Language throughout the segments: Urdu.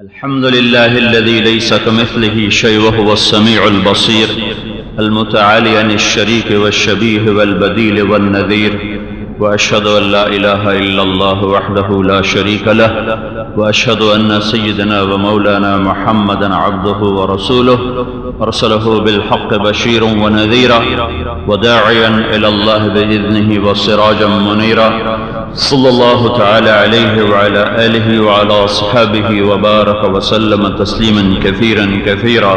الحمد لله الذي ليس كمثله شيء وهو السميع البصير المتعالي عن الشريك والشبيه والبديل والنذير واشهد ان لا اله الا الله وحده لا شريك له واشهد ان سيدنا ومولانا محمدا عبده ورسوله ارسله بالحق بشيرا ونذيرا، وداعيا الى الله باذنه وسراجا منيرا، صلى الله تعالى عليه وعلى اله وعلى اصحابه وبارك وسلم تسليما كثيرا كثيرا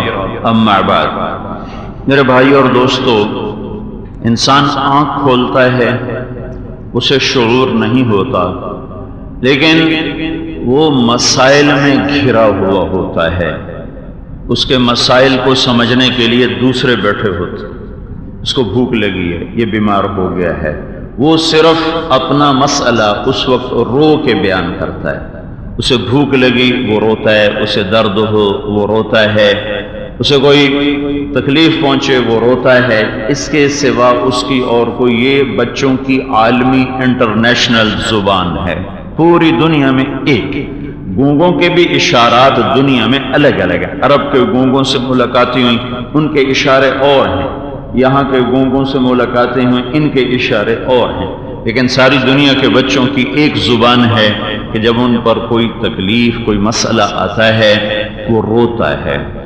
اما بعد. میرے بھائی اور دوستو، انسان آنکھ کھولتا ہے اسے شعور نہیں ہوتا، لیکن وہ مسائل میں گھرا ہوا ہوتا ہے۔ اس کے مسائل کو سمجھنے کے لیے دوسرے بیٹھے ہوتے۔ اس کو بھوک لگی ہے، یہ بیمار ہو گیا ہے۔ وہ صرف اپنا مسئلہ اس وقت رو کے بیان کرتا ہے۔ اسے بھوک لگی، وہ روتا ہے۔ اسے درد ہو، وہ روتا ہے۔ اسے کوئی تکلیف پہنچے، وہ روتا ہے۔ اس کے سوا اس کی اور کوئی، یہ بچوں کی عالمی انٹرنیشنل زبان ہے۔ پوری دنیا میں ایک۔ گونگوں کے بھی اشارات دنیا میں الگ الگ ہیں۔ عرب کے گونگوں سے ملاقاتیں ہوئیں، ان کے اشارے اور ہیں۔ یہاں کے گونگوں سے ملاقاتیں ہوئیں، ان کے اشارے اور ہیں۔ لیکن ساری دنیا کے بچوں کی ایک زبان ہے کہ جب ان پر کوئی تکلیف، کوئی مسئلہ آتا ہے، وہ روتا ہے۔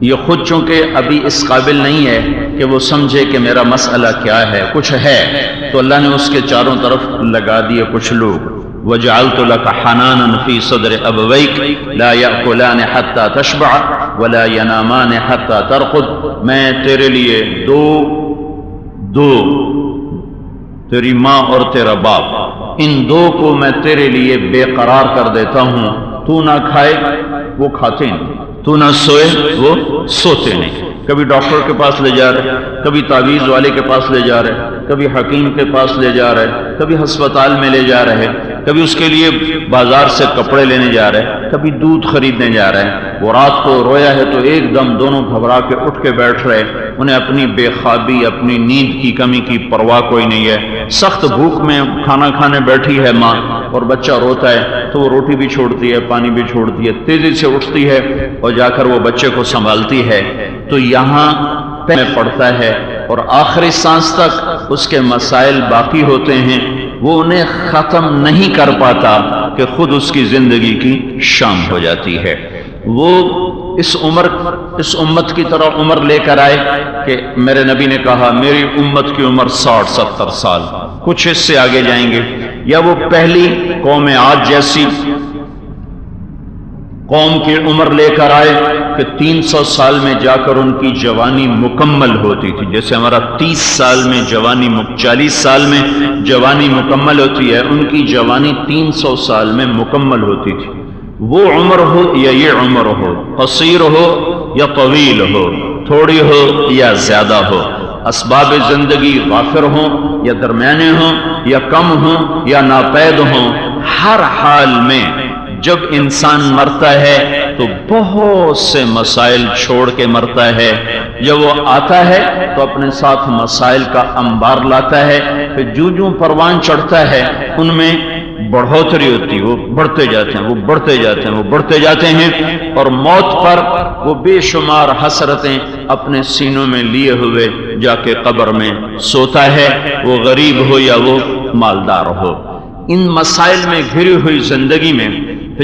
یہ خود چونکہ ابھی اس قابل نہیں ہے کہ وہ سمجھے کہ میرا مسئلہ کیا ہے، کچھ ہے، تو اللہ نے اس کے چاروں طرف لگا دیے کچھ لوگ۔ وجعلت لك حنانا في صدر ابويك لا ياكلان حتى تشبع ولا ينامان حتى ترقد۔ میں تیرے لیے دو دو، تیری ماں اور تیرا باپ۔ ان دو کو میں تیرے لیے بے قرار کر دیتا ہوں۔ تو نہ کھائے، وہ کھاتے نہیں تو نہ سوئے، وہ سوتے نہیں۔ کبھی ڈاکٹر کے پاس لے جا رہے، کبھی تعویذ والے کے پاس لے جا رہے، کبھی حکیم کے پاس لے جا رہے، کبھی ہسپتال میں لے جا رہے۔ کبھی اس کے لیے بازار سے کپڑے لینے جا رہے ہیں، کبھی دودھ خریدنے جا رہے ہیں۔ وہ رات کو رویا ہے تو ایک دم دونوں گھبرا کے اٹھ کے بیٹھ رہے انہیں اپنی بے خوابی، اپنی نیند کی کمی کی پرواہ کوئی نہیں ہے۔ سخت بھوک میں کھانا کھانے بیٹھی ہے ماں اور بچہ روتا ہے تو وہ روٹی بھی چھوڑتی ہے، پانی بھی چھوڑتی ہے، تیزی سے اٹھتی ہے اور جا کر وہ بچے کو سنبھالتی ہے۔ تو یہاں میں پڑتا ہے اور آخری سانس تک اس کے مسائل باقی ہوتے ہیں۔ وہ انہیں ختم نہیں کر پاتا کہ خود اس کی زندگی کی شام ہو جاتی ہے۔ وہ اس عمر، اس امت کی طرح عمر لے کر آئے کہ میرے نبی نے کہا، میری امت کی عمر ساٹھ، ستر سال، کچھ اس سے آگے جائیں گے۔ یا وہ پہلی قوم آج جیسی قوم کی عمر لے کر آئے کہ تین سو سال میں جا کر ان کی جوانی مکمل ہوتی تھی۔ جیسے ہمارا تیس سال میں جوانی چالیس سال میں جوانی مکمل ہوتی ہے، ان کی جوانی تین سو سال میں مکمل ہوتی تھی۔ وہ عمر ہو یا یہ عمر ہو؟ قصیر ہو یا طویل ہو؟ تھوڑی ہو یا زیادہ ہو؟ اسباب زندگی غافر ہوں یا درمیانے ہوں یا کم ہوں یا ناپید ہوں؟ ہر حال میں جب انسان مرتا ہے تو بہت سے مسائل چھوڑ کے مرتا ہے۔ جب وہ آتا ہے تو اپنے ساتھ مسائل کا انبار لاتا ہے۔ پھر جو جو پروان چڑھتا ہے، ان میں بڑھوتری ہوتی وہ بڑھتے جاتے ہیں، وہ بڑھتے جاتے ہیں، وہ بڑھتے جاتے ہیں۔ اور موت پر وہ بے شمار حسرتیں اپنے سینوں میں لیے ہوئے جا کے قبر میں سوتا ہے۔ وہ غریب ہو یا وہ مالدار ہو۔ ان مسائل میں گھری ہوئی زندگی میں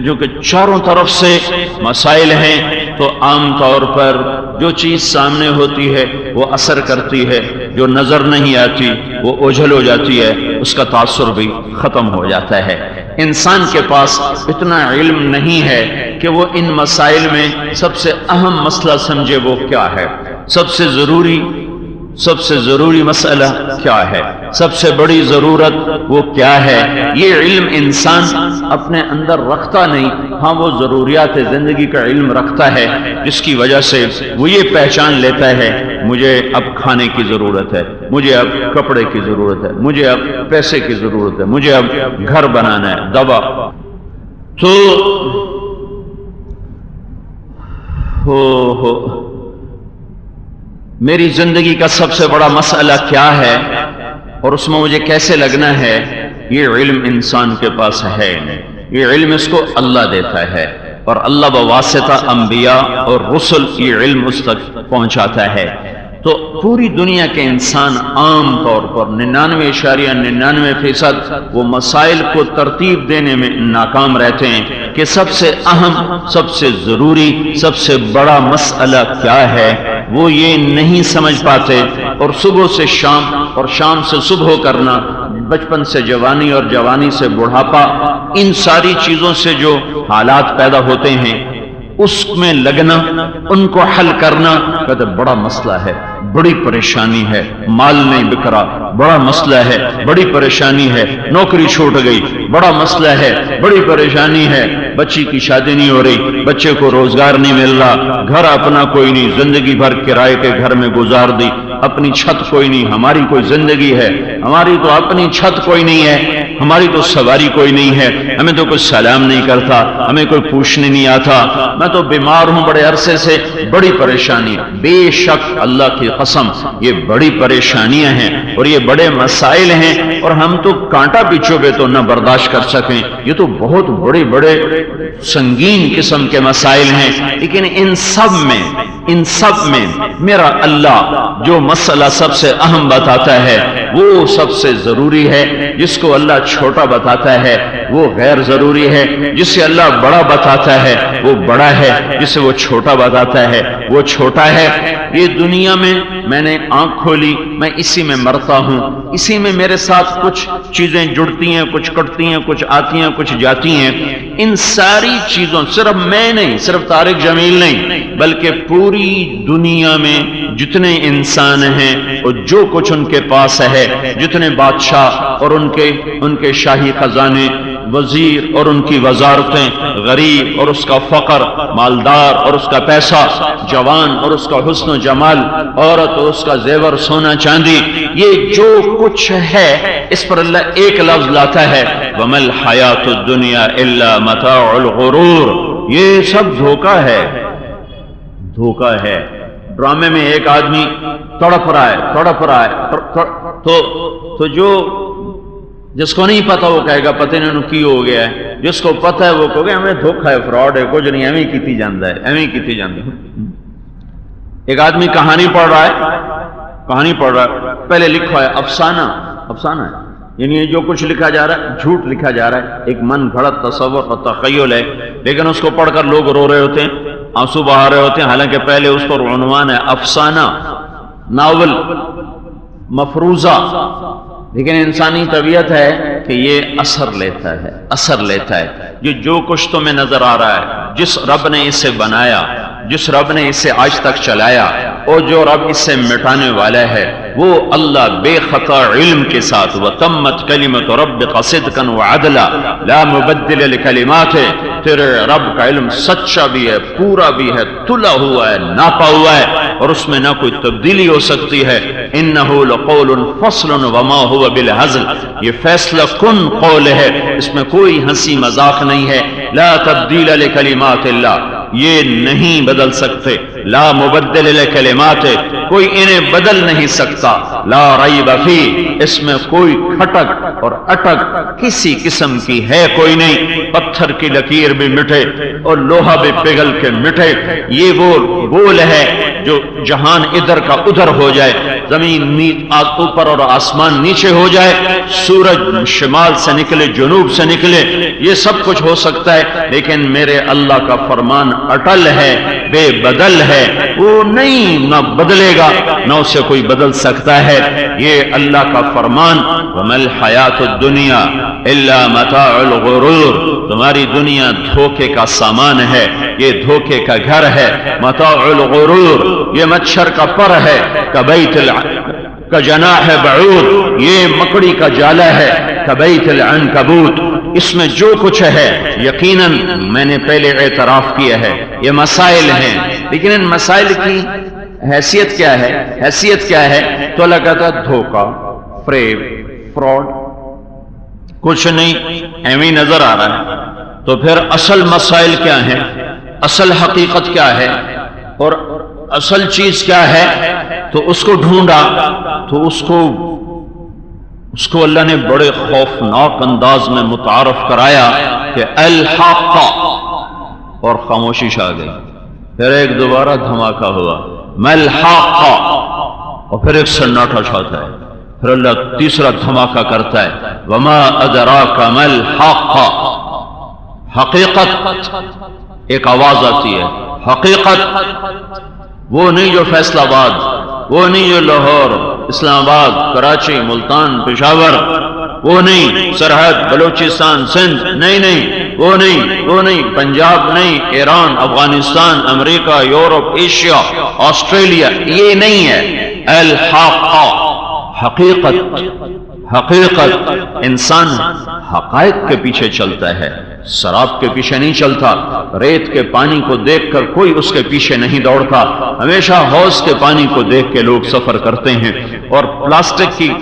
جو کہ چاروں طرف سے مسائل ہیں، تو عام طور پر جو چیز سامنے ہوتی ہے، وہ اثر کرتی ہے۔ جو نظر نہیں آتی، وہ اوجھل ہو جاتی ہے۔ اس کا تاثر بھی ختم ہو جاتا ہے۔ انسان کے پاس اتنا علم نہیں ہے کہ وہ ان مسائل میں سب سے اہم مسئلہ سمجھے وہ کیا ہے۔ سب سے ضروری سب سے ضروری مسئلہ کیا ہے؟ سب سے بڑی ضرورت وہ کیا ہے؟ یہ علم انسان اپنے اندر رکھتا نہیں ہاں وہ ضروریات زندگی کا علم رکھتا ہے، جس کی وجہ سے وہ یہ پہچان لیتا ہے، مجھے اب کھانے کی ضرورت ہے، مجھے اب کپڑے کی ضرورت ہے، مجھے اب پیسے کی ضرورت ہے، مجھے اب گھر بنانا ہے، دوا۔ تو، ہو ہو۔ میری زندگی کا سب سے بڑا مسئلہ کیا ہے اور اس میں مجھے کیسے لگنا ہے؟ یہ علم انسان کے پاس ہے یہ علم اس کو اللہ دیتا ہے۔ اور اللہ بواسطہ انبیاء اور رسل یہ علم اس تک پہنچاتا ہے۔ تو پوری دنیا کے انسان عام طور پر ننانوے اشاریہ ننانوے فیصد وہ مسائل کو ترتیب دینے میں ناکام رہتے ہیں۔ کہ سب سے اہم، سب سے ضروری، سب سے بڑا مسئلہ کیا ہے، وہ یہ نہیں سمجھ پاتے اور صبح سے شام اور شام سے صبح کرنا، بچپن سے جوانی اور جوانی سے بڑھاپا، ان ساری چیزوں سے جو حالات پیدا ہوتے ہیں اس میں لگنا، ان کو حل کرنا کہتے بڑا مسئلہ ہے، بڑی پریشانی ہے، مال نہیں بکرا بڑا مسئلہ ہے، بڑی پریشانی ہے، نوکری چھوٹ گئی، بڑا مسئلہ ہے، بڑی پریشانی ہے، بچی کی شادی نہیں ہو رہی، بچے کو روزگار نہیں مل رہا، گھر اپنا کوئی نہیں، زندگی بھر کرائے کے گھر میں گزار دی، اپنی چھت کوئی نہیں، ہماری کوئی زندگی ہے، ہماری تو اپنی چھت کوئی نہیں ہے ہماری تو سواری کوئی نہیں ہے، ہمیں تو کوئی سلام نہیں کرتا، ہمیں کوئی پوچھنے نہیں آتا۔ میں تو بیمار ہوں بڑے عرصے سے، بڑی پریشانی بے شک اللہ کی قسم، یہ بڑی پریشانیاں ہیں اور یہ بڑے مسائل ہیں اور ہم تو کانٹا پیچھو پہ تو نہ برداشت کر سکیں۔ یہ تو بہت بڑے بڑے سنگین قسم کے مسائل ہیں۔ لیکن ان سب میں، ان سب میں میرا اللہ جو مسئلہ سب سے اہم بتاتا ہے وہ سب سے ضروری ہے، جس کو اللہ چھوٹا بتاتا ہے۔ وہ غیر ضروری ہے جس سے اللہ بڑا بتاتا ہے، وہ بڑا ہے، جسے وہ چھوٹا بتاتا ہے، وہ چھوٹا ہے۔ یہ دنیا میں میں نے آنکھ کھولی، میں اسی میں مرتا ہوں۔ اسی میں میرے ساتھ کچھ چیزیں جڑتی ہیں، کچھ کٹتی ہیں، کچھ آتی ہیں، کچھ جاتی ہیں۔ ان ساری چیزوں، صرف میں نہیں، صرف طارق جمیل نہیں، بلکہ پوری دنیا میں جتنے انسان ہیں اور جو کچھ ان کے پاس ہے، جتنے بادشاہ اور ان کے ان کے شاہی خزانے وزیر اور ان کی وزارتیں، غریب اور اس کا فقر، مالدار اور اس کا پیسہ، جوان اور اس کا حسن و جمال، عورت اور اس کا زیور سونا چاندی، یہ جو کچھ ہے، اس پر اللہ ایک لفظ لاتا ہے، وَمَا الْحَيَاةُ الدُّنْيَا إِلَّا مَتَاعُ الْغُرُورِ۔ یہ سب دھوکہ ہے۔ دھوکہ ہے۔ ڈرامے میں ایک آدمی تڑپ رہا ہے، تڑپ رہا ہے تو تو جو جس کو نہیں پتا وہ کہے گا، پتہ نہیں کی ہو گیا ہے۔ جس کو پتا ہے وہ کہے گا ہمیں دھوکہ ہے فراڈ ہے، کچھ نہیں، ایویں کیتی جاندہ ہے، ایویں کیتی جاندہ ہے۔ ایک آدمی کہانی پڑھ رہا ہے، کہانی پڑھ رہا ہے۔ پہلے لکھا ہے، افسانہ افسانہ ہے۔ یعنی جو کچھ لکھا جا رہا ہے، جھوٹ لکھا جا رہا ہے۔ ایک من گھڑت تصور اور تخیل ہے۔ لیکن اس کو پڑھ کر لوگ رو رہے ہوتے ہیں، آنسو بہا رہے ہوتے ہیں۔ حالانکہ پہلے اس پر عنوان ہے، افسانہ، ناول، مفروضہ۔ لیکن انسانی طبیعت ہے کہ یہ اثر لیتا ہے، اثر لیتا ہے۔ یہ جو کچھ تمہیں نظر آ رہا ہے، جس رب نے اسے بنایا، جس رب نے اسے آج تک چلایا، اور جو رب اسے مٹانے والا ہے وہ اللہ بے خطا علم کے ساتھ وَتَمَّتْ كَلِمَةُ رَبِّقَ صِدْقًا وَعَدْلًا، لَا مُبَدِّلَ لِكَلِمَاتِ تیرے رب کا علم سچا بھی ہے، پورا بھی ہے، تلا ہوا ہے، ناپا ہوا ہے، اور اس میں نہ کوئی تبدیلی ہو سکتی ہے۔ انہو لقول فصل وما ہوا بالحزل یہ فیصلہ کن قول ہے؟ اس میں کوئی ہنسی مذاق نہیں ہے۔ لا تبدیل لکلمات اللہ۔ یہ نہیں بدل سکتے۔ لا مبدل لکلمات، کوئی انہیں بدل نہیں سکتا۔ لا ریب فی، اس میں کوئی کھٹک اور اٹک کسی قسم کی ہے کوئی نہیں۔ پتھر کی لکیر بھی مٹھے اور لوہا بھی پگل کے مٹھے۔ یہ وہ بول ہے جو جہان ادھر کا ادھر ہو جائے۔ زمین اوپر اور آسمان نیچے ہو جائے، سورج شمال سے نکلے، جنوب سے نکلے، یہ سب کچھ ہو سکتا ہے، لیکن میرے اللہ کا فرمان اٹل ہے، بے بدل ہے، وہ نہیں، نہ بدلے گا، نہ اسے کوئی بدل سکتا ہے۔ یہ اللہ کا فرمان، وَمَا الْحَيَاةُ الدُّنْيَا إِلَّا مَتَاعُ الْغُرُورِ۔ تمہاری دنیا دھوکے کا سامان ہے، یہ دھوکے کا گھر ہے۔ متاع الغرور، یہ مچھر کا پر ہے۔ کبیت کا جناح بعود یہ مکڑی کا جالا ہے۔ کبیت العنکبوت اس میں جو کچھ ہے۔ یقیناً میں نے پہلے اعتراف کیا ہے۔ یہ مسائل ہیں۔ لیکن ان مسائل کی حیثیت کیا ہے؟ حیثیت کیا ہے؟ تو اللہ کہتا دھوکہ، فریب، فراڈ۔ کچھ نہیں، ایویں نظر آ رہا ہے۔ تو پھر اصل مسائل کیا ہیں؟ اصل حقیقت کیا ہے؟ اور اصل چیز کیا ہے؟ تو اس کو ڈھونڈا۔ تو اس کو اس کو اللہ نے بڑے خوفناک انداز میں متعارف کرایا کہ الحق، اور خاموشی چھا گئی پھر ایک دوبارہ دھماکہ ہوا۔ مل اور پھر ایک سناٹا چھاتا ہے۔ پھر اللہ تیسرا دھماکہ کرتا ہے۔ وما ادراک مل حقیقت ایک آواز آتی ہے۔ حقیقت وہ نہیں جو فیصلہ آباد، وہ نہیں جو لاہور، اسلام آباد، کراچی، ملتان، پشاور، وہ نہیں۔ سرحد، بلوچستان، سندھ، نہیں نہیں۔ وہ نہیں وہ نہیں۔ پنجاب نہیں، ایران، افغانستان، امریکہ، یورپ، ایشیا، آسٹریلیا، یہ نہیں ہے۔ الحق، حقیقت۔ حقیقت انسان حقائق کے پیچھے چلتا ہے، شراب کے پیچھے نہیں چلتا، ریت کے پانی کو دیکھ کر کوئی اس کے پیچھے نہیں دوڑتا۔ ہمیشہ حوض کے پانی کو دیکھ کے لوگ سفر کرتے ہیں اور پلاسٹک کی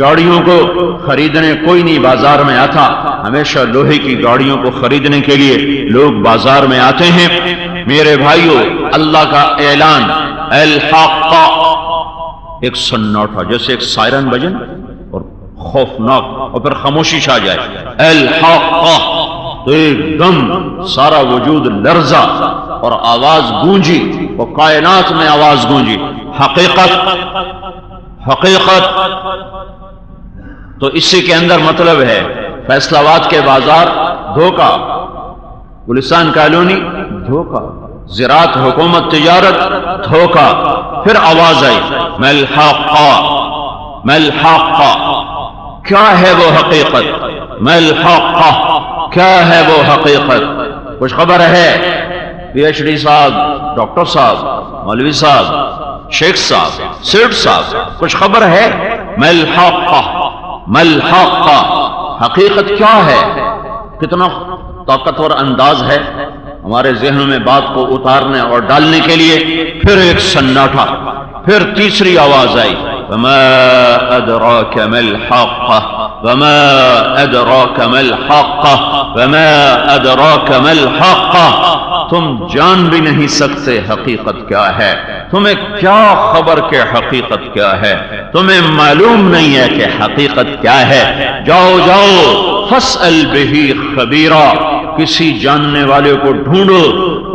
گاڑیوں کو خریدنے، کوئی نہیں بازار میں آتا۔ ہمیشہ لوہے کی گاڑیوں کو خریدنے کے لیے لوگ بازار میں آتے ہیں۔ میرے بھائیوں اللہ کا اعلان، الحق۔ ایک سنوٹا، جیسے ایک سائرن بجن۔ خوفناک اور پھر خاموشی چھا جائے۔ الحق، تو ایک دم سارا وجود لرزا اور آواز گونجی وہ کائنات میں آواز گونجی۔ حقیقت حقیقت۔ تو اسی کے اندر مطلب ہے، فیصلہ آباد کے بازار دھوکا، گلستان کالونی دھوکا، زراعت، حکومت، تجارت دھوکا۔ پھر آواز آئی مل مل کیا ہے وہ حقیقت؟ مل کیا ہے وہ حقیقت؟ کچھ خبر ہے؟ پی ایچ ڈی صاحب، ڈاکٹر صاحب، مولوی صاحب، شیخ صاحب سیٹ صاحب، کچھ خبر ہے؟ مل مل حقیقت کیا ہے؟ کتنا طاقتور انداز ہے ہمارے ذہنوں میں بات کو اتارنے اور ڈالنے کے لیے۔ پھر ایک سناٹا پھر تیسری آواز آئی۔ وما أدراك ما الحق وما أدراك ما الحق وما أدراك ما الحق تم جان بھی نہیں سکتے حقیقت کیا ہے تمہیں کیا خبر کے حقیقت کیا ہے تمہیں معلوم نہیں ہے کہ حقیقت کیا ہے جاؤ جاؤ فسأل به خبیرہ کسی جاننے والے کو ڈھونڈو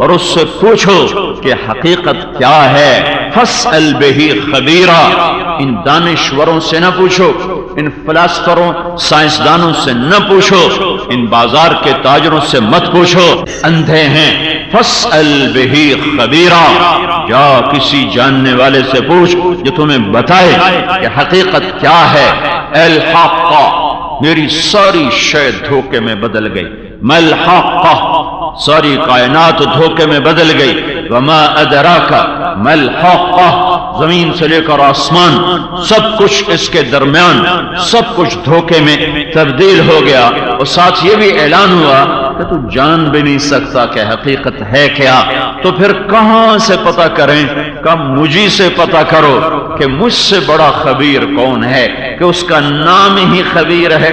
اور اس سے پوچھو کہ حقیقت کیا ہے فسأل به خبیرہ ان دانشوروں سے نہ پوچھو ان فلاسفروں، سائنسدانوں سے نہ پوچھو ان بازار کے تاجروں سے مت پوچھو۔ اندھے ہیں۔ فسأل بہی خبیرہ جا کسی جاننے والے سے پوچھ جو تمہیں بتائے کہ حقیقت کیا ہے۔ الحق. میری ساری شے دھوکے میں بدل گئی۔ ملحق ساری کائنات دھوکے میں بدل گئی۔ وما ادراکا ملحق زمین سے لے کر آسمان، سب کچھ اس کے درمیان، سب کچھ دھوکے میں تبدیل ہو گیا۔ اور ساتھ یہ بھی اعلان ہوا کہ تو جان بھی نہیں سکتا کہ حقیقت ہے کیا۔ تو پھر کہاں سے پتا کریں؟ کب مجھے سے پتا کرو کہ مجھ سے بڑا خبیر کون ہے، کہ اس کا نام ہی خبیر ہے۔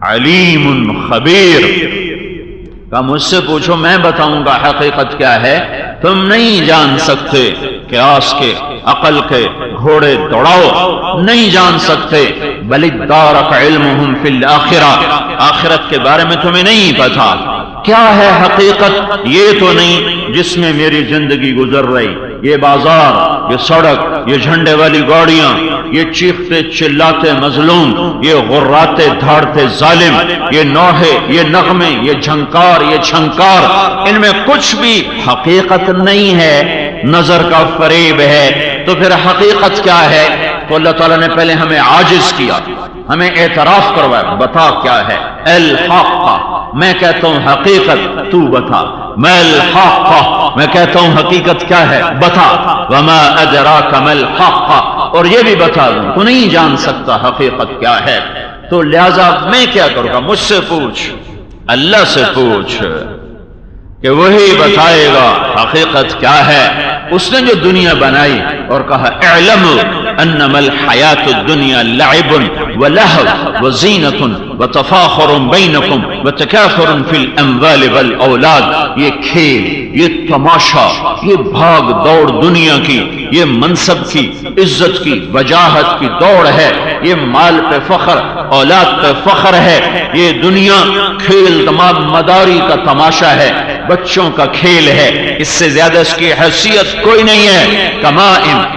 علیم خبیر۔ کہ مجھ سے پوچھو، میں بتاؤں گا حقیقت کیا ہے؟ تم نہیں جان سکتے کہ آس کے عقل کے گھوڑے دوڑاؤ، نہیں جان سکتے بلی دارک علمہم فی الاخرہ۔ آخرت کے بارے میں تمہیں نہیں پتا۔ کیا ہے حقیقت؟ یہ تو نہیں جس میں میری زندگی گزر رہی۔ یہ بازار، یہ سڑک، یہ جھنڈے والی گاڑیاں یہ چیختے چلاتے مظلوم، یہ غراتے دھاڑتے ظالم، یہ نوحے، یہ نغمے، یہ جھنکار، یہ چھنکار، ان میں کچھ بھی حقیقت نہیں ہے، نظر کا فریب ہے۔ تو پھر حقیقت کیا ہے؟ تو اللہ تعالیٰ نے پہلے ہمیں عاجز کیا، ہمیں اعتراف کروایا، بتا کیا ہے، الحق، میں کہتا ہوں حقیقت، تو بتا۔ میں میں کہتا ہوں حقیقت کیا ہے؟ بتا۔ وما ادراک مل اور یہ بھی بتا دوں، تو نہیں جان سکتا حقیقت کیا ہے۔ تو لہذا میں کیا کروں گا؟ مجھ سے پوچھ۔ اللہ سے پوچھ۔ کہ وہی بتائے گا حقیقت کیا ہے۔ اس نے جو دنیا بنائی اور کہا اعلم انما الحیات الدنیا لعب ولہو وزینت وتفاخر بینکم وتکافر فی الاموال والاولاد۔ یہ کھیل، یہ تماشا، یہ بھاگ دوڑ دنیا کی، یہ منصب کی، عزت کی، وجاہت کی دوڑ ہے۔ یہ مال پہ فخر، اولاد پہ فخر ہے۔ یہ دنیا کھیل تمام مداری کا تماشا ہے۔ بچوں کا کھیل ہے۔ اس سے زیادہ اس کی حیثیت کوئی نہیں ہے۔ کمائم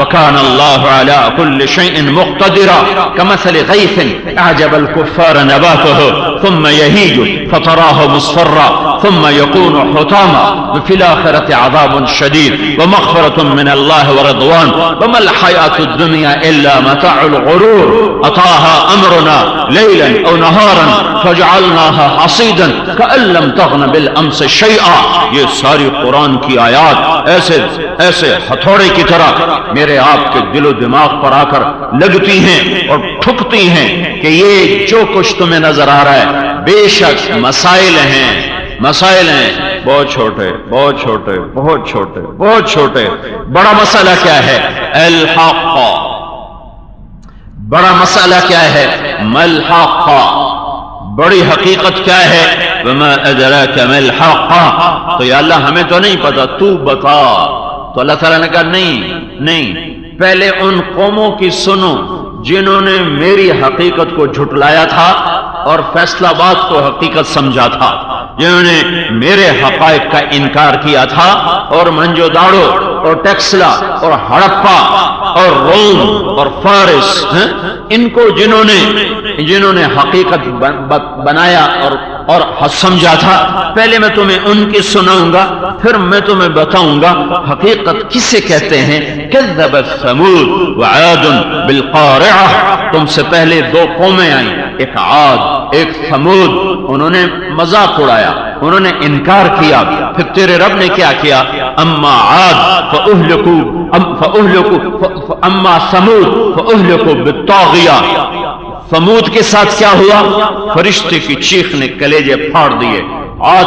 وكان الله على كل شيء مقتدرا۔ كمثل غيث أعجب الكفار نباته ثم يهيج فتراه مصفرا ثم يكون حطاما وفي الآخرة عذاب شديد ومغفرة من الله ورضوان وما الحياة الدنيا إلا متاع الغرور۔ اطاها امرنا ليلا او نهارا فجعلناها حصيدا كأن لم تغن بالامس شيئا. یہ ساری قرآن کی آیات ایسے ایسے ہتھوڑے کی طرح میرے آپ کے دل و دماغ پر آ کر لگتی ہیں اور ٹھکتی ہیں کہ یہ جو کچھ تمہیں نظر آ رہا ہے بے شک مسائل ہیں مسائل ہیں۔ بہت چھوٹے بہت چھوٹے بہت چھوٹے بہت چھوٹے۔ بڑا مسئلہ کیا ہے؟ الحق۔ بڑا مسئلہ کیا ہے؟ ملحق بڑی حقیقت کیا ہے؟ وما ادراک ما الحق؟ تو یا اللہ ہمیں تو نہیں پتا، تو بتا۔ تو اللہ تعالیٰ نے کہا، نہیں نہیں۔ پہلے ان قوموں کی سنو جنہوں نے میری حقیقت کو جھٹلایا تھا اور فیصلہ باد کو حقیقت سمجھا تھا۔ جنہوں نے میرے حقائق کا انکار کیا تھا اور منجو داڑو اور ٹیکسلا اور ہڑپا اور روم اور فارس ہاں؟ ان کو جنہوں نے جنہوں نے حقیقت بنایا اور اور سمجھا تھا۔ پہلے میں تمہیں ان کی سناؤں گا، پھر میں تمہیں بتاؤں گا حقیقت کسے کہتے ہیں؟ کذبت ثمود وعاد بالقارعہ۔ تم سے پہلے دو قومیں آئیں۔ ایک عاد ایک سمود انہوں نے مذاق اڑایا، انہوں نے انکار کیا، پھر تیرے رب نے کیا کیا؟ اما عاد، فاہلکو فاہلکو اما سمود فاہلکو بالطاغیہ۔ سمود کے ساتھ کیا ہوا؟ فرشتے کی چیخ نے کلیجے پھاڑ دیے۔ عاد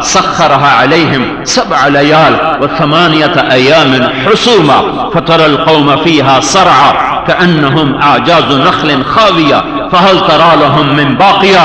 سخرها عليهم سبع ليال وثمانية أيام حسوما فترى القوم فيها صرعى كأنهم أعجاز نخل خاوية فهل ترى لهم من باقية؟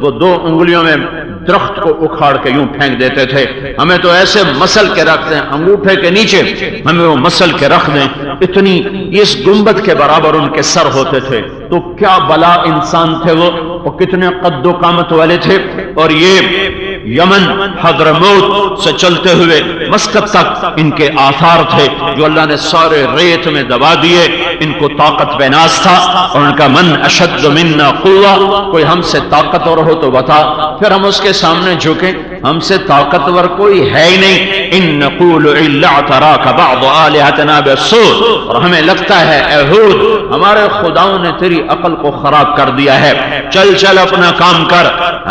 وہ دو انگلیوں میں درخت کو اکھاڑ کے یوں پھینک دیتے تھے۔ ہمیں تو ایسے مسل کے رکھ دیں، انگوٹھے کے نیچے ہمیں وہ مسل کے رکھ دیں۔ اتنی اس گنبد کے برابر ان کے سر ہوتے تھے۔ تو کیا بلا انسان تھے وہ؟ وہ کتنے قد و قامت والے تھے اور یہ یمن حضرموت سے چلتے ہوئے مسکت تک ان کے آثار تھے جو اللہ نے سارے ریت میں دبا دیے۔ ان کو طاقت بے ناز تھا اور ان کا من اشد منا قوہ۔ کوئی ہم سے طاقتور ہو تو بتا۔ پھر ہم اس کے سامنے جھکیں۔ ہم سے طاقتور کوئی ہے ہی نہیں۔ ان نقول الا تراك بعض الهتنا بالسوء اور ہمیں لگتا ہے، اے ہود، ہمارے خداؤں نے تیری عقل کو خراب کر دیا ہے۔ چل چل اپنا کام کر،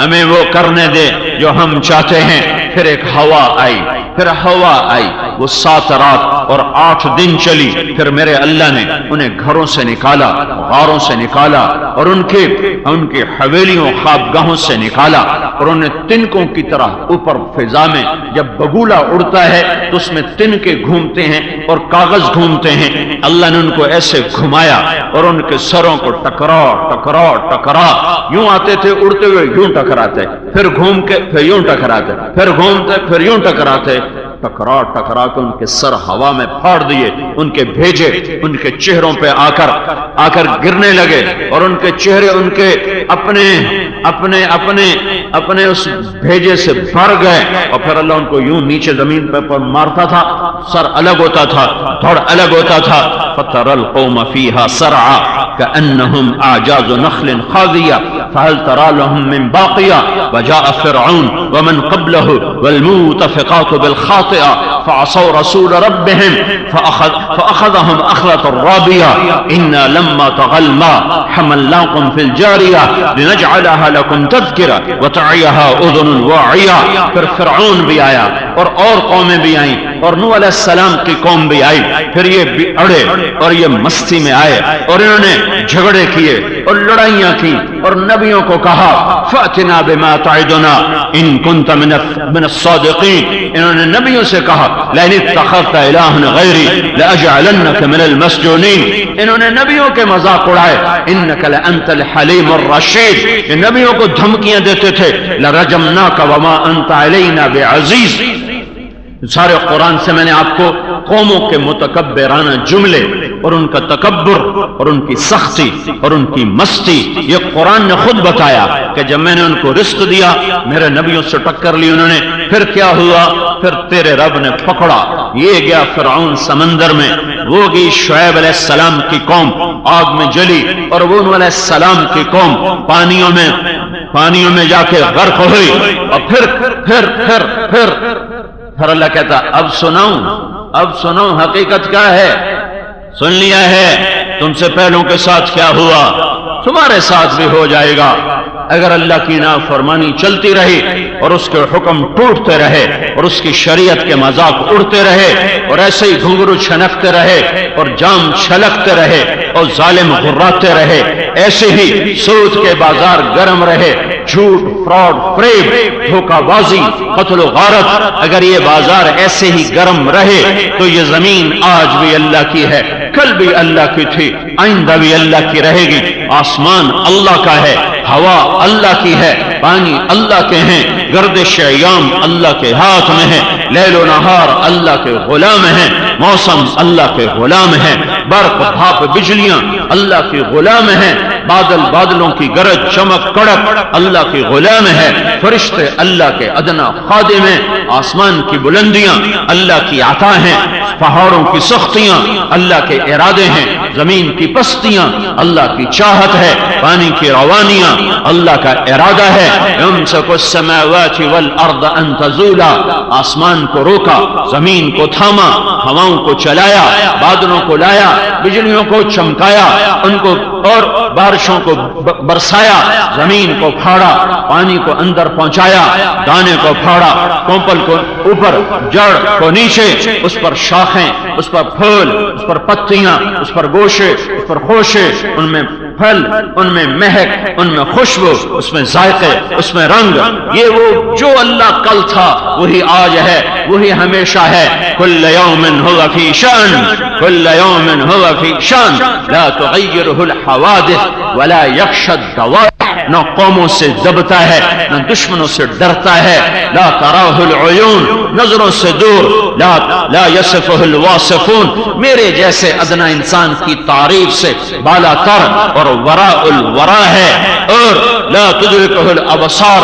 ہمیں وہ کرنے دے جو ہم چاہتے ہیں۔ پھر ایک ہوا آئی۔ پھر ہوا آئی، وہ سات رات اور آٹھ دن چلی۔ پھر میرے اللہ نے انہیں گھروں سے نکالا، غاروں سے نکالا اور ان کے، ان کی حویلیوں، خوابگاہوں سے نکالا اور انہیں تنکوں کی طرح اوپر فضا میں جب بگولا اڑتا ہے تو اس میں تن کے گھومتے ہیں اور کاغذ گھومتے ہیں۔ اللہ نے ان کو ایسے گھمایا اور ان کے سروں کو ٹکرا ٹکرا ٹکرا۔ یوں آتے تھے، اڑتے ہوئے یوں ٹکراتے۔ پھر گھوم کے، پھر یوں ٹکراتے۔ پھر گھومتے، پھر یوں ٹکراتے۔ ٹکرا ٹکرا کے ان کے سر ہوا میں پھاڑ دیے، ان کے بھیجے، ان کے چہروں پہ آ کر آ کر گرنے لگے اور ان کے چہرے ان کے اپنے اپنے اپنے اپنے اس بھیجے سے بھر گئے اور پھر اللہ ان کو یوں نیچے زمین پہ پر مارتا تھا، سر الگ ہوتا تھا، دھڑ الگ ہوتا تھا۔ فتر القوم فيها سرعا كأنهم أعجاز نخل خاذية فهل ترى لهم من باقية؟ وجاء فرعون ومن قبله والمتفقات بالخاطئة. فعصوا رسول ربهم فأخذ فأخذهم أخلة الرابية إنا لما تغلما حملناكم في الجارية لنجعلها لكم تذكرة وتعيها أذن واعية. پھر فرعون بھی آیا اور اور قومیں بھی آئیں اور نو علیہ السلام کی قوم بھی آئی پھر یہ اڑے اور یہ مستی میں آئے اور انہوں نے جھگڑے کیے اور لڑائیاں کی اور نبیوں کو کہا فأتنا بما تعدنا إن كنت من الصادقين انہوں نے نبیوں سے کہا لئن اتخذت الہ غیری لاجعلنك من المسجونین انہوں نے نبیوں کے مذاق اڑائے. انك لانت الحلیم الرشید یہ نبیوں کو دھمکیاں دیتے تھے. لرجمناک وما انت علینا بعزیز سارے قرآن سے میں نے آپ کو قوموں کے متکبرانہ جملے اور ان کا تکبر اور ان کی سختی اور ان کی مستی یہ قرآن نے خود بتایا. کہ جب میں نے ان کو رزق دیا، میرے نبیوں سے ٹکر لی انہوں نے، پھر کیا ہوا؟ پھر تیرے رب نے پکڑا۔ یہ گیا فرعون سمندر میں۔ وہ گئی شعیب علیہ السلام کی قوم۔ آگ میں جلی اور وہ علیہ السلام کی قوم۔ پانیوں میں پانیوں میں جا کے غرق ہوئی۔ اور پھر پھر پھر پھر پھر اللہ کہتا، اب سناؤں اب سناؤں حقیقت کیا ہے؟ سن لیا ہے۔ تم سے پہلوں کے ساتھ کیا ہوا؟ تمہارے ساتھ بھی ہو جائے گا۔ اگر اللہ کی نافرمانی چلتی رہی اور اس کے حکم ٹوٹتے رہے اور اس کی شریعت کے مذاق اڑتے رہے اور ایسے ہی گھنگرو چھنکتے رہے اور جام چھلکتے رہے اور ظالم غراتے رہے، ایسے ہی سود کے بازار گرم رہے، جھوٹ، فراڈ، فریب، دھوکہ بازی، قتل و غارت، اگر یہ بازار ایسے ہی گرم رہے تو یہ زمین آج بھی اللہ کی ہے، کل بھی اللہ کی تھی، آئندہ بھی اللہ کی رہے گی، آسمان اللہ کا ہے۔ ہوا اللہ کی ہے۔ پانی اللہ کے ہیں گردش ایام اللہ کے ہاتھ میں ہے لیل و نہار اللہ کے غلام ہیں، موسم اللہ کے غلام ہیں، برق، بھاپ، بجلیاں اللہ کے غلام ہیں، بادل بادلوں کی گرج، چمک، کڑک اللہ کے غلام ہے فرشتے اللہ کے ادنا خادم ہیں، آسمان کی بلندیاں اللہ کی عطا ہیں، پہاڑوں کی سختیاں اللہ کے ارادے ہیں، زمین کی پستیاں اللہ کی چاہت ہے، پانی کی روانیاں اللہ کا ارادہ ہے۔ امسک السماوات والارض ان تزولا، آسمان کو روکا، زمین کو تھاما، ہواؤں کو چلایا، بادلوں کو لایا، بجلیوں کو چمکایا، ان کو اور بارشوں کو برسایا، زمین کو پھاڑا، پانی کو اندر پہنچایا، دانے کو پھاڑا کومپل کو اوپر، جڑ کو نیچے، اس پر شاخیں، اس پر پھول، اس پر پتیاں، اس پر گوشے، اس پر خوشے، ان میں پھل، ان میں مہک، ان میں خوشبو، اس میں ذائقے، اس میں رنگ۔ یہ وہ جو اللہ کل تھا، وہی آج ہے، وہی ہمیشہ ہے۔ کل یوم ہوا فی شان، کل یوم ہوا فی شان، لا تغیرہ الحوادث ولا یخشد دوار نہ قوموں سے دبتا ہے نہ دشمنوں سے ڈرتا ہے۔ لا تراہ العیون نظروں سے دور۔ لا, لا یصفہ الواصفون۔ میرے جیسے ادنا انسان کی تعریف سے بالا تر اور وراء الورا ہے۔ اور لا تدرکہ الابصار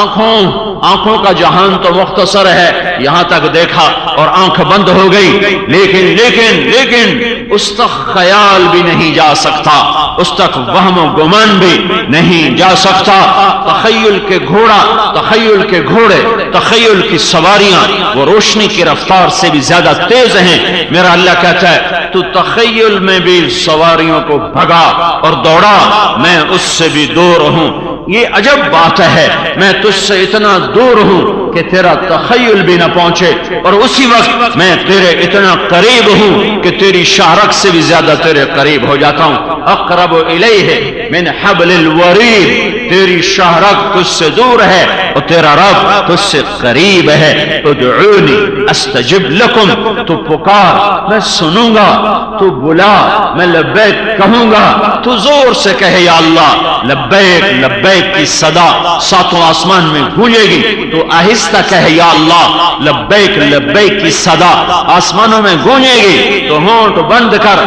آنکھوں آنکھوں کا جہان تو مختصر ہے، یہاں تک دیکھا اور آنکھ بند ہو گئی۔ لیکن لیکن لیکن اس تک خیال بھی نہیں جا سکتا، اس تک وہم و گمان بھی نہیں جا سکتا۔ تخیل کے گھوڑا، تخیل کے گھوڑے، تخیل کی سواریاں، وہ روشنی کی رفتار سے بھی زیادہ تیز ہیں۔ میرا اللہ کہتا ہے، تو تخیل میں بھی سواریوں کو بھگا اور دوڑا، میں اس سے بھی دور ہوں۔ یہ عجب بات ہے۔ میں تجھ سے اتنا دور ہوں۔ کہ تیرا تخیل بھی نہ پہنچے اور اسی وقت میں تیرے اتنا قریب ہوں کہ تیری شارک سے بھی زیادہ تیرے قریب ہو جاتا ہوں۔ اقرب الیہ من حبل الورید، تیری شہرک تجھ سے دور ہے اور تیرا رب تجھ سے قریب ہے۔ ادعونی استجب لکم، تو پکار، میں سنوں گا، تو بلا، میں لبیک کہوں گا، تو زور سے کہے یا اللہ، لبیک لبیک کی صدا ساتوں آسمان میں گونجے گی، تو آہستہ کہے، یا اللہ، لبیک لبیک کی صدا آسمانوں میں گونجے گی، تو ہونٹ بند کر،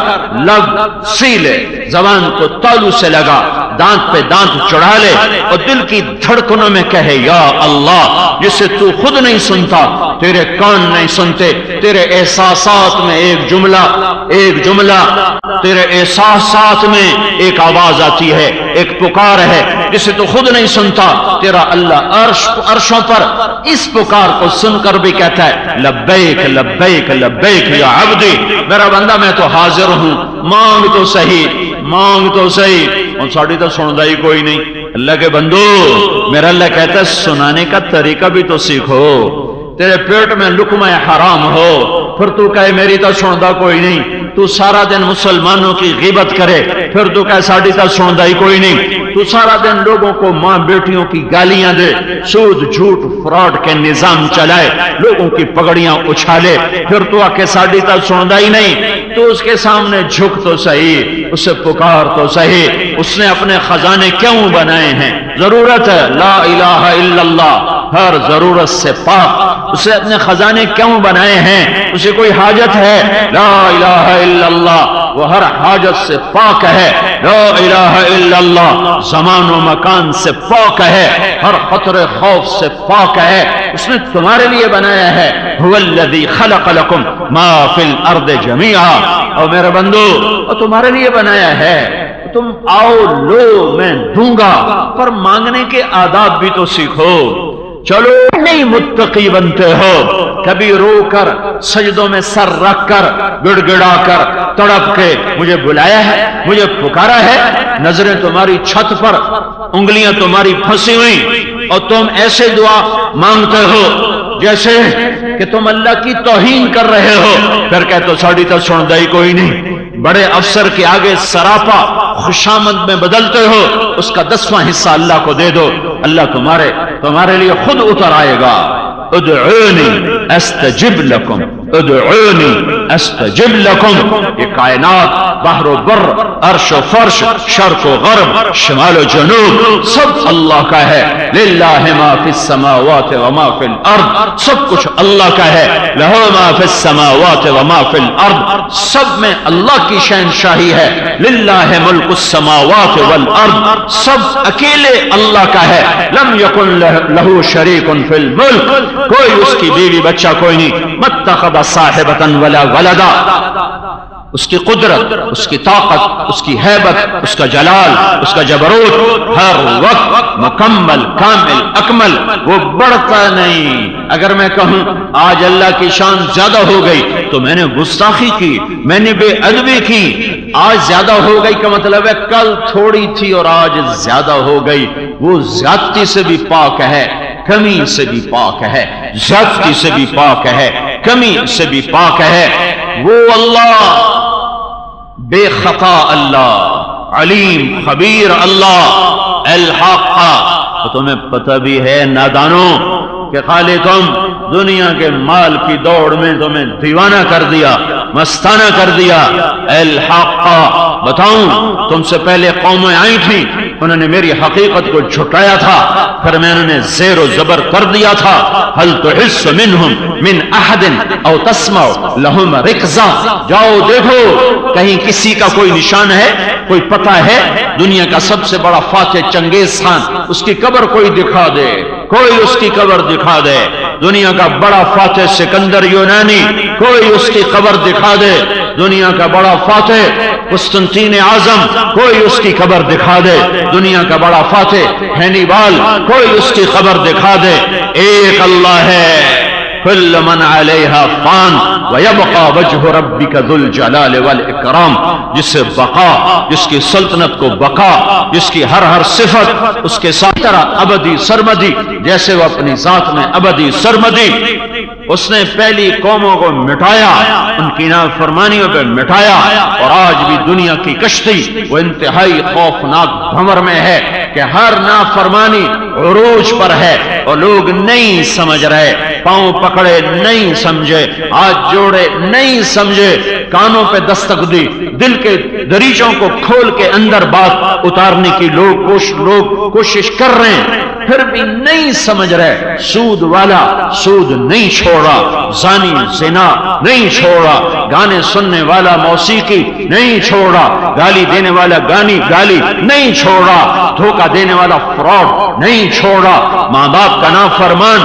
لب سیلے زبان کو تالو سے لگا، دانت پہ دانت چڑھا لے اور دل کی دھڑکنوں میں کہے، یا اللہ، جسے تو خود نہیں سنتا، تیرے کان نہیں سنتے، تیرے احساسات میں ایک جملہ ایک جملہ، تیرے احساسات میں ایک آواز آتی ہے، ایک پکار ہے جسے تو خود نہیں سنتا، تیرا اللہ عرش، عرشوں پر اس پکار کو سن کر بھی کہتا ہے، لبیک لبیک لبیک یا عبدی، میرا بندہ میں تو حاضر ہوں، مانگ تو صحیح، مانگ تو صحیح، اور ساڑی تو سندا ہی کوئی نہیں۔ اللہ کے بندو، میرا اللہ کہتا ہے، سنانے کا طریقہ بھی تو سیکھو۔ تیرے پیٹ میں لکمہ حرام ہو، پھر تو کہے، میری تو سندا کوئی نہیں۔ تو سارا دن مسلمانوں کی غیبت کرے، پھر تو کہے ساڑی تا سندا ہی کوئی نہیں۔ تو سارا دن لوگوں کو ماں بیٹیوں کی گالیاں دے، سود، جھوٹ، فراڈ کے نظام چلائے، لوگوں کی پگڑیاں اچھالے۔ پھر تو آکے ساڑی تا سندا ہی نہیں۔ تو اس کے سامنے جھک تو صحیح اسے پکار تو صحیح۔ اس نے اپنے خزانے کیوں بنائے ہیں؟ ضرورت ہے۔ لا الہ الا اللہ، ہر ضرورت سے پاک۔ اسے اپنے خزانے کیوں بنائے ہیں؟ اسے کوئی حاجت ہے؟ لا الہ الا الا اللہ، وہ ہر حاجت سے پاک ہے۔ لا الہ الا اللہ، زمان و مکان سے پاک ہے۔ ہر خطر خوف سے پاک ہے۔ اس نے تمہارے لیے بنایا ہے۔ هو الذی خلق لکم ما فی الارض جميعا۔ اور میرے بندو، وہ تمہارے لیے بنایا ہے۔ تم آؤ، لو، میں دوں گا۔ پر مانگنے کے آداب بھی تو سیکھو۔ چلو نہیں متقی بنتے ہو۔ کبھی رو کر، سجدوں میں سر رکھ کر گڑ گڑا کر، تڑپ کے مجھے بلایا ہے، مجھے پکارا ہے۔ نظریں تمہاری چھت پر، انگلیاں تمہاری پھنسی ہوئی اور تم ایسے دعا مانگتے ہو جیسے کہ تم اللہ کی توہین کر رہے ہو۔ پھر کہ ساڑی تو سن دائی کوئی نہیں۔ بڑے افسر کے آگے سراپا خوشامد میں بدلتے ہو، اس کا دسواں حصہ اللہ کو دے دو۔ اللہ تمہارے تمہارے لیے خود اتر آئے گا۔ ادعونی استجب لکم۔ ادعونی استجب لکم یہ کائنات بحر و بر، عرش و فرش، شرق و غرب، شمال و جنوب، سب اللہ کا ہے۔ للہ ما فی السماوات و ما فی الارض، سب کچھ اللہ کا ہے۔ لہو ما فی السماوات و ما فی الارض، سب میں اللہ کی شہنشاہی ہے۔ للہ ملک السماوات والارض سب اکیلے اللہ کا ہے۔ لم یکن لہو شریک فی الملک، کوئی اس کی بیوی بچہ کوئی نہیں۔ متخذ صاحبتا ولا ولدا۔ اس کی قدرت، اس کی طاقت، اس کی حیبت، اس کا جلال، اس کا جبروت، ہر وقت مکمل، کامل، اکمل۔ وہ بڑھتا نہیں۔ اگر میں کہوں، آج اللہ کی شان زیادہ ہو گئی، تو میں نے گستاخی کی، میں نے بے ادبی کی۔ آج زیادہ ہو گئی کا مطلب ہے، کل تھوڑی تھی اور آج زیادہ ہو گئی۔ وہ زیادتی سے بھی پاک ہے، کمی سے بھی پاک ہے، زیادتی سے بھی پاک ہے۔ کمی سے بھی پاک ہے۔ وہ اللہ، بے خطا اللہ، علیم، خبیر اللہ، الحق۔ تمہیں پتہ بھی ہے نادانوں کہ خالی تم دنیا کے مال کی دوڑ میں تمہیں دیوانہ کر دیا۔ مستانہ کر دیا۔ الحق، بتاؤں، تم سے پہلے قومیں آئی تھی انہوں نے میری حقیقت کو جھٹایا تھا، پھر میں انہوں نے زیر و زبر کر دیا تھا۔ حل تحس منہم من احد او تسمع لہم رکزا جاؤ، دیکھو، کہیں کسی کا کوئی نشان ہے، کوئی پتہ ہے، دنیا کا سب سے بڑا فاتح چنگیز خان، اس کی قبر کوئی دکھا دے۔ کوئی اس کی قبر دکھا دے۔ دنیا کا بڑا فاتح سکندر یونانی، کوئی اس کی قبر دکھا دے۔ دنیا کا بڑا فاتح قسطنطین اعظم، کوئی اس کی قبر دکھا دے۔ دنیا کا بڑا فاتح ہینیبال کوئی اس کی قبر دکھا دے۔ ایک اللہ ہے۔ کل من علیہا فان ویبقا وجہ ربک ذو الجلال والاکرام جس سے بقا، جس کی سلطنت کو بقا، جس کی ہر ہر صفت، اس کے ساتھ طرح ابدی سرمدی، جیسے وہ اپنی ذات میں ابدی سرمدی۔ اس نے پہلی قوموں کو مٹایا، ان کی نافرمانیوں پہ مٹایا، اور آج بھی دنیا کی کشتی وہ انتہائی خوفناک بھمر میں ہے کہ ہر نافرمانی عروج پر ہے اور لوگ نہیں سمجھ رہے، پاؤں پکڑے نہیں سمجھے آج جوڑے نہیں سمجھے، کانوں پہ دستک دی دل کے دریچوں کو کھول کے اندر بات اتارنے کی لوگ لوگ کوشش کر رہے ہیں، پھر بھی نہیں سمجھ رہے۔ سود والا سود نہیں چھوڑا زانی زنا نہیں چھوڑا گانے سننے والا موسیقی نہیں چھوڑا گالی دینے والا گانی گالی نہیں چھوڑا دھوکہ دینے والا فراڈ نہیں نہیں چھوڑا۔ ماں باپ کا نام فرمان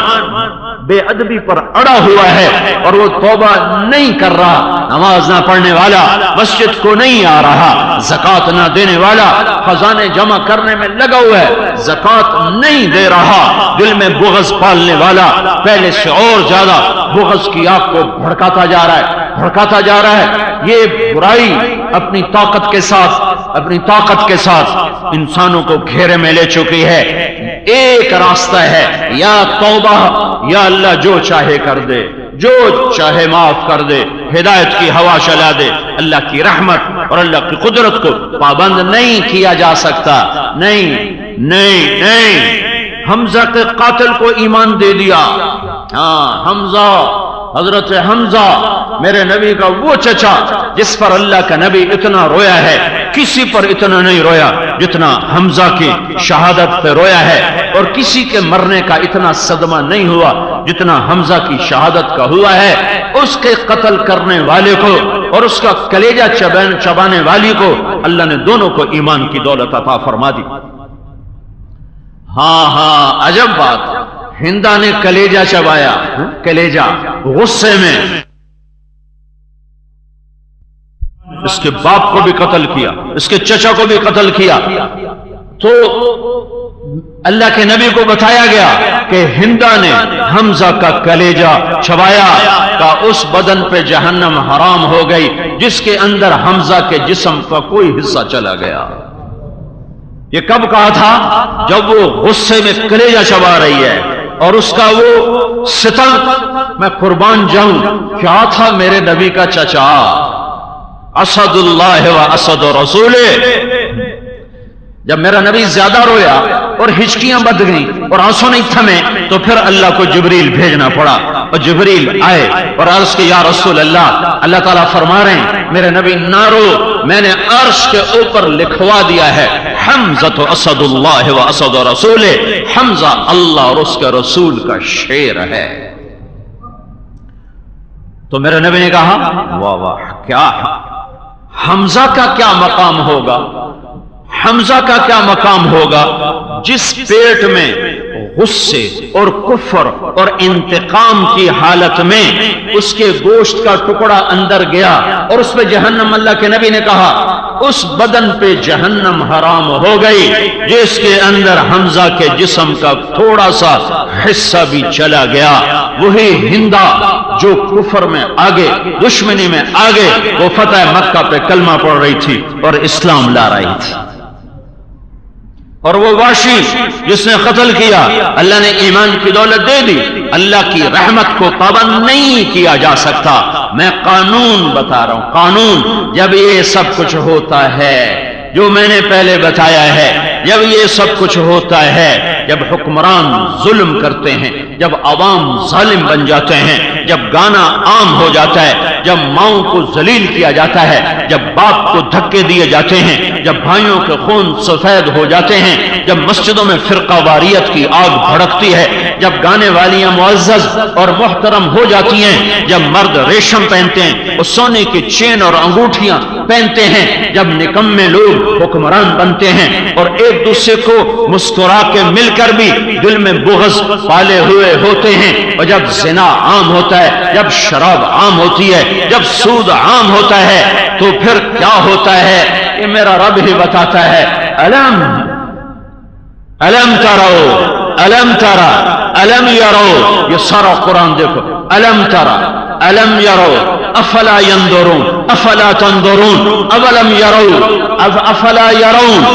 بے ادبی پر اڑا ہوا ہے اور وہ توبہ نہیں کر رہا۔ نماز نہ پڑھنے والا، مسجد کو نہیں آ رہا۔ زکات نہ دینے والا، خزانے جمع کرنے میں لگا ہوا ہے۔ زکات نہیں دے رہا۔ دل میں بغض پالنے والا، پہلے سے اور زیادہ بغض کی آگ کو بھڑکاتا جا رہا ہے۔ بھڑکاتا جا رہا ہے۔ یہ برائی اپنی طاقت کے ساتھ، اپنی طاقت کے ساتھ انسانوں کو گھیرے میں لے چکی ہے۔ ایک راستہ ہے، یا توبہ، یا اللہ جو چاہے کر دے، جو چاہے معاف کر دے، ہدایت کی ہوا چلا دے۔ اللہ کی رحمت اور اللہ کی قدرت کو پابند نہیں کیا جا سکتا۔ نہیں نہیں نہیں۔ حمزہ کے قاتل کو ایمان دے دیا۔ ہاں حمزہ۔ حضرت حمزہ، میرے نبی کا وہ چچا جس پر اللہ کا نبی اتنا رویا ہے، کسی پر اتنا نہیں رویا جتنا حمزہ کی شہادت پہ رویا ہے، اور کسی کے مرنے کا اتنا صدمہ نہیں ہوا جتنا حمزہ کی شہادت کا ہوا ہے۔ اس کے قتل کرنے والے کو اور اس کا کلیجہ چبانے والی کو اللہ نے دونوں کو ایمان کی دولت عطا فرما دی۔ ہاں ہاں عجب بات۔ ہندا نے کلیجا چبایا، کلیجا، غصے میں۔ اس کے باپ کو بھی قتل کیا، اس کے چچا کو بھی قتل کیا۔ تو اللہ کے نبی کو بتایا گیا کہ ہندا نے حمزہ کا کلیجا چھوایا کا اس بدن پہ جہنم حرام ہو گئی، جس کے اندر حمزہ کے جسم کا کوئی حصہ چلا گیا۔ یہ کب کہا تھا؟ جب وہ غصے میں کلیجا چبا رہی ہے۔ اور اس کا وہ ستم، میں قربان جاؤں کیا تھا میرے نبی کا چچا۔ اسد اللہ و اسد و رسول جب میرا نبی زیادہ رویا اور ہچکیاں بد گئیں اور آنسو نہیں تھمے، تو پھر اللہ کو جبریل بھیجنا پڑا۔ اور جبریل آئے اور عرض کے یا رسول اللہ اللہ تعالیٰ فرما رہے ہیں، میرے نبی نارو، میں نے عرش کے اوپر لکھوا دیا ہے حمزہ اسد اللہ و اسد رسول حمزہ اللہ اور اس کے رسول کا شیر ہے۔ تو میرے نبی نے کہا، واہ واہ، کیا حمزہ کا کیا مقام ہوگا؟ حمزہ کا کیا مقام ہوگا؟ جس پیٹ میں غصے اور کفر اور انتقام کی حالت میں اس کے گوشت کا ٹکڑا اندر گیا اور اس پہ جہنم، اللہ کے نبی نے کہا، اس بدن پہ جہنم حرام ہو گئی، جس کے اندر حمزہ کے جسم کا تھوڑا سا حصہ بھی چلا گیا۔ وہی ہندا جو کفر میں آگے، دشمنی میں آگے، وہ فتح مکہ پہ کلمہ پڑ رہی تھی اور اسلام لا رہی تھی۔ اور وہ واشی جس نے قتل کیا، اللہ نے ایمان کی دولت دے دی۔ اللہ کی رحمت کو پابند نہیں کیا جا سکتا۔ میں قانون بتا رہا ہوں، قانون۔ جب یہ سب کچھ ہوتا ہے جو میں نے پہلے بتایا ہے، جب یہ سب کچھ ہوتا ہے، جب حکمران ظلم کرتے ہیں، جب عوام ظالم بن جاتے ہیں، جب گانا عام ہو جاتا ہے، جب ماؤں کو ذلیل کیا جاتا ہے، جب باپ کو دھکے دیے جاتے ہیں، جب بھائیوں کے خون سفید ہو جاتے ہیں، جب مسجدوں میں فرقہ واریت کی آگ بھڑکتی ہے جب گانے والیاں معزز اور محترم ہو جاتی ہیں، جب مرد ریشم پہنتے ہیں، اور سونے کی چین اور انگوٹھیاں پہنتے ہیں، جب نکمے لوگ حکمران بنتے ہیں، اور ایک دوسرے کو مسکرا کے مل کر بھی دل میں بغض پالے ہوئے ہوتے ہیں۔ اور جب زنا عام ہوتا ہے، جب شراب عام ہوتی ہے، جب سود عام ہوتا ہے، تو پھر کیا ہوتا ہے؟ یہ میرا رب ہی بتاتا ہے۔ علم علم ترو علم ترا علم یارو یہ سارا قرآن دیکھو. علم ترا علم یارو افلا یندرون افلا تندرون اولم یارو افلا یارون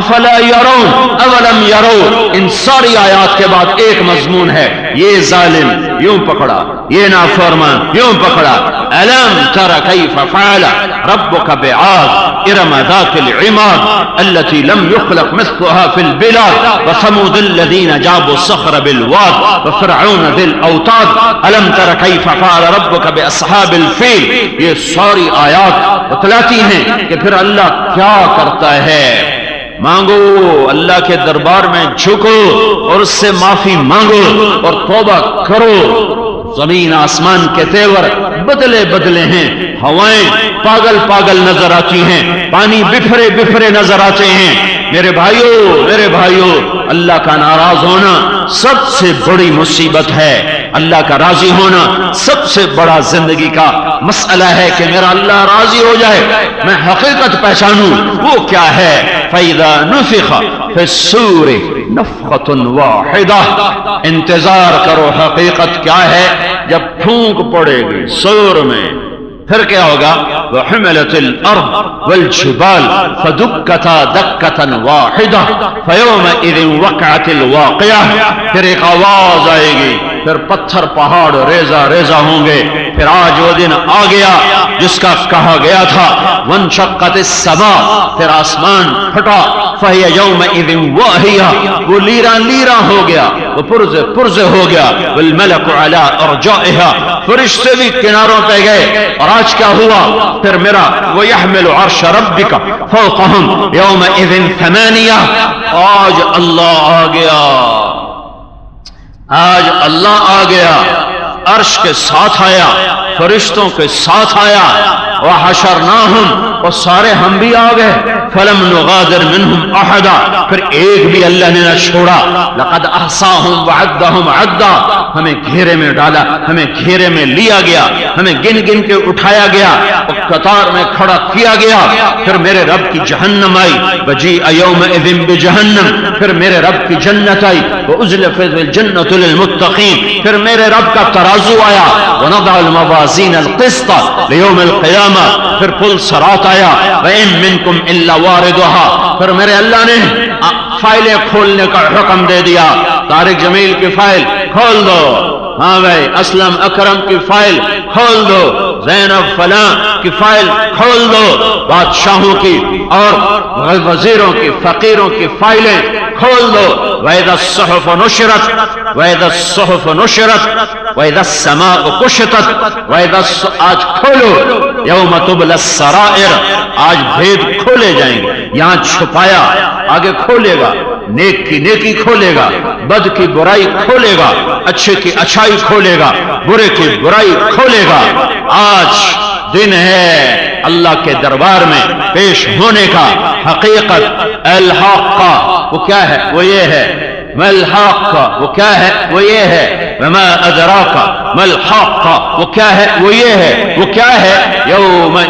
افلا یارون اولم یارو ان ساری آیات کے بعد ایک مضمون ہے، یہ ظالم. یوں پکڑا، یہ نافرمان یوں پکڑا۔ الم تر كيف فعل؟ ربك بعاد، ارم ذات العماد، التي لم يخلق مثلها في البلاد، وثمود الذين جابوا الصخر بالواد، وفرعون ذي الاوتاد۔ الم تر كيف فعل ربك باصحاب الفیل؟ یہ ساری آیات بتلاتی ہیں کہ پھر اللہ کیا کرتا ہے؟ مانگو، اللہ کے دربار میں جھکو اور اس سے معافی مانگو اور توبہ کرو۔ زمین آسمان کے تیور بدلے بدلے ہیں، ہوائیں پاگل پاگل نظر آتی ہیں، پانی بفرے بفرے نظر آتے ہیں۔ میرے بھائیوں میرے بھائیوں اللہ کا ناراض ہونا سب سے بڑی مصیبت ہے۔ اللہ کا راضی ہونا سب سے بڑا زندگی کا مسئلہ ہے کہ میرا اللہ راضی ہو جائے، میں حقیقت پہچانوں وہ کیا ہے۔ فَإِذَا نُفِخَ فِي السُّورِ نَفْخَةٌ وَاحِدَةٌ۔ انتظار کرو حقیقت کیا ہے؟ جب پھونک پڑے گی سور میں، پھر کیا ہوگا؟ وحملت الارض والجبال فدکتا دکتا واحدہ فیومئذ وقعت الواقعہ پھر ایک آواز آئے گی۔ پھر پتھر پہاڑ ریزہ ریزہ ہوں گے۔ پھر آج وہ دن آ گیا جس کا کہا گیا تھا ون شقت السما پھر آسمان پھٹا۔ فہی یومئذ واہیہ۔ وہ لیرا لیرا ہو گیا، وہ پرز پرز ہو گیا۔ والملک علی ارجائها فرشتے بھی کناروں پہ گئے۔ اور آج کیا ہوا؟ پھر میرا، وہ یحمل عرش ربک فوقهم یومئذ ثمانیہ آج اللہ آ گیا۔ آج اللہ آ گیا عرش کے ساتھ آیا فرشتوں کے ساتھ آیا وہ حشر نہ سارے ہم بھی آ گئے۔ فلم نغادر منہم احدا، پھر ایک بھی اللہ نے نہ چھوڑا۔ لقد احصاہم وعدہم عدا، ہمیں گھیرے میں ڈالا، ہمیں گھیرے میں لیا گیا، ہمیں گن گن کے اٹھایا گیا، اور قطار میں کھڑا کیا گیا۔ پھر میرے رب کی جہنم آئی۔ بجی ایوم اذن بجہنم، پھر میرے رب کی جنت آئی۔ وَأُزْلِفَتِ الْجَنَّةُ لِلْمُتَّقِينَ، پھر میرے رب کا ترازو آیا۔ وَنَضَعُ الْمَوَازِينَ الْقِسْطَ لِيَوْمِ الْقِيَامَةِ پھر پل سرات آیا، وَإِن مِّنكُمْ إِلَّا وَارِدُهَا۔ پھر میرے اللہ نے فائلیں کھولنے کا حکم دے دیا۔ طارق جمیل کی فائل کھول دو۔ ہاں بھائی، اسلم اکرم کی فائل کھول دو۔ زینب فلاں کی فائل کھول دو۔ بادشاہوں کی اور وزیروں کی، فقیروں کی فائلیں کھول دو۔ وید الصحف نشرت وید الصحف نشرت وید السماء کشتت وید آج کھولو۔ یوم تبل السرائر، آج بھید کھولے جائیں گے۔ یہاں چھپایا، آگے کھولے گا۔ نیک کی نیکی کھولے گا، بد کی برائی کھولے گا، اچھے کی اچھائی کھولے گا، برے کی برائی کھولے گا۔ آج دن ہے اللہ کے دربار میں پیش ہونے کا حقیقت الحاق کا۔ وہ کیا ہے؟ وہ یہ ہے ملحاق کا وہ کیا ہے؟ وہ یہ ہے۔ وما ادراکا ملحاق کا وہ کیا ہے؟ وہ یہ ہے۔ وہ کیا ہے؟ یوم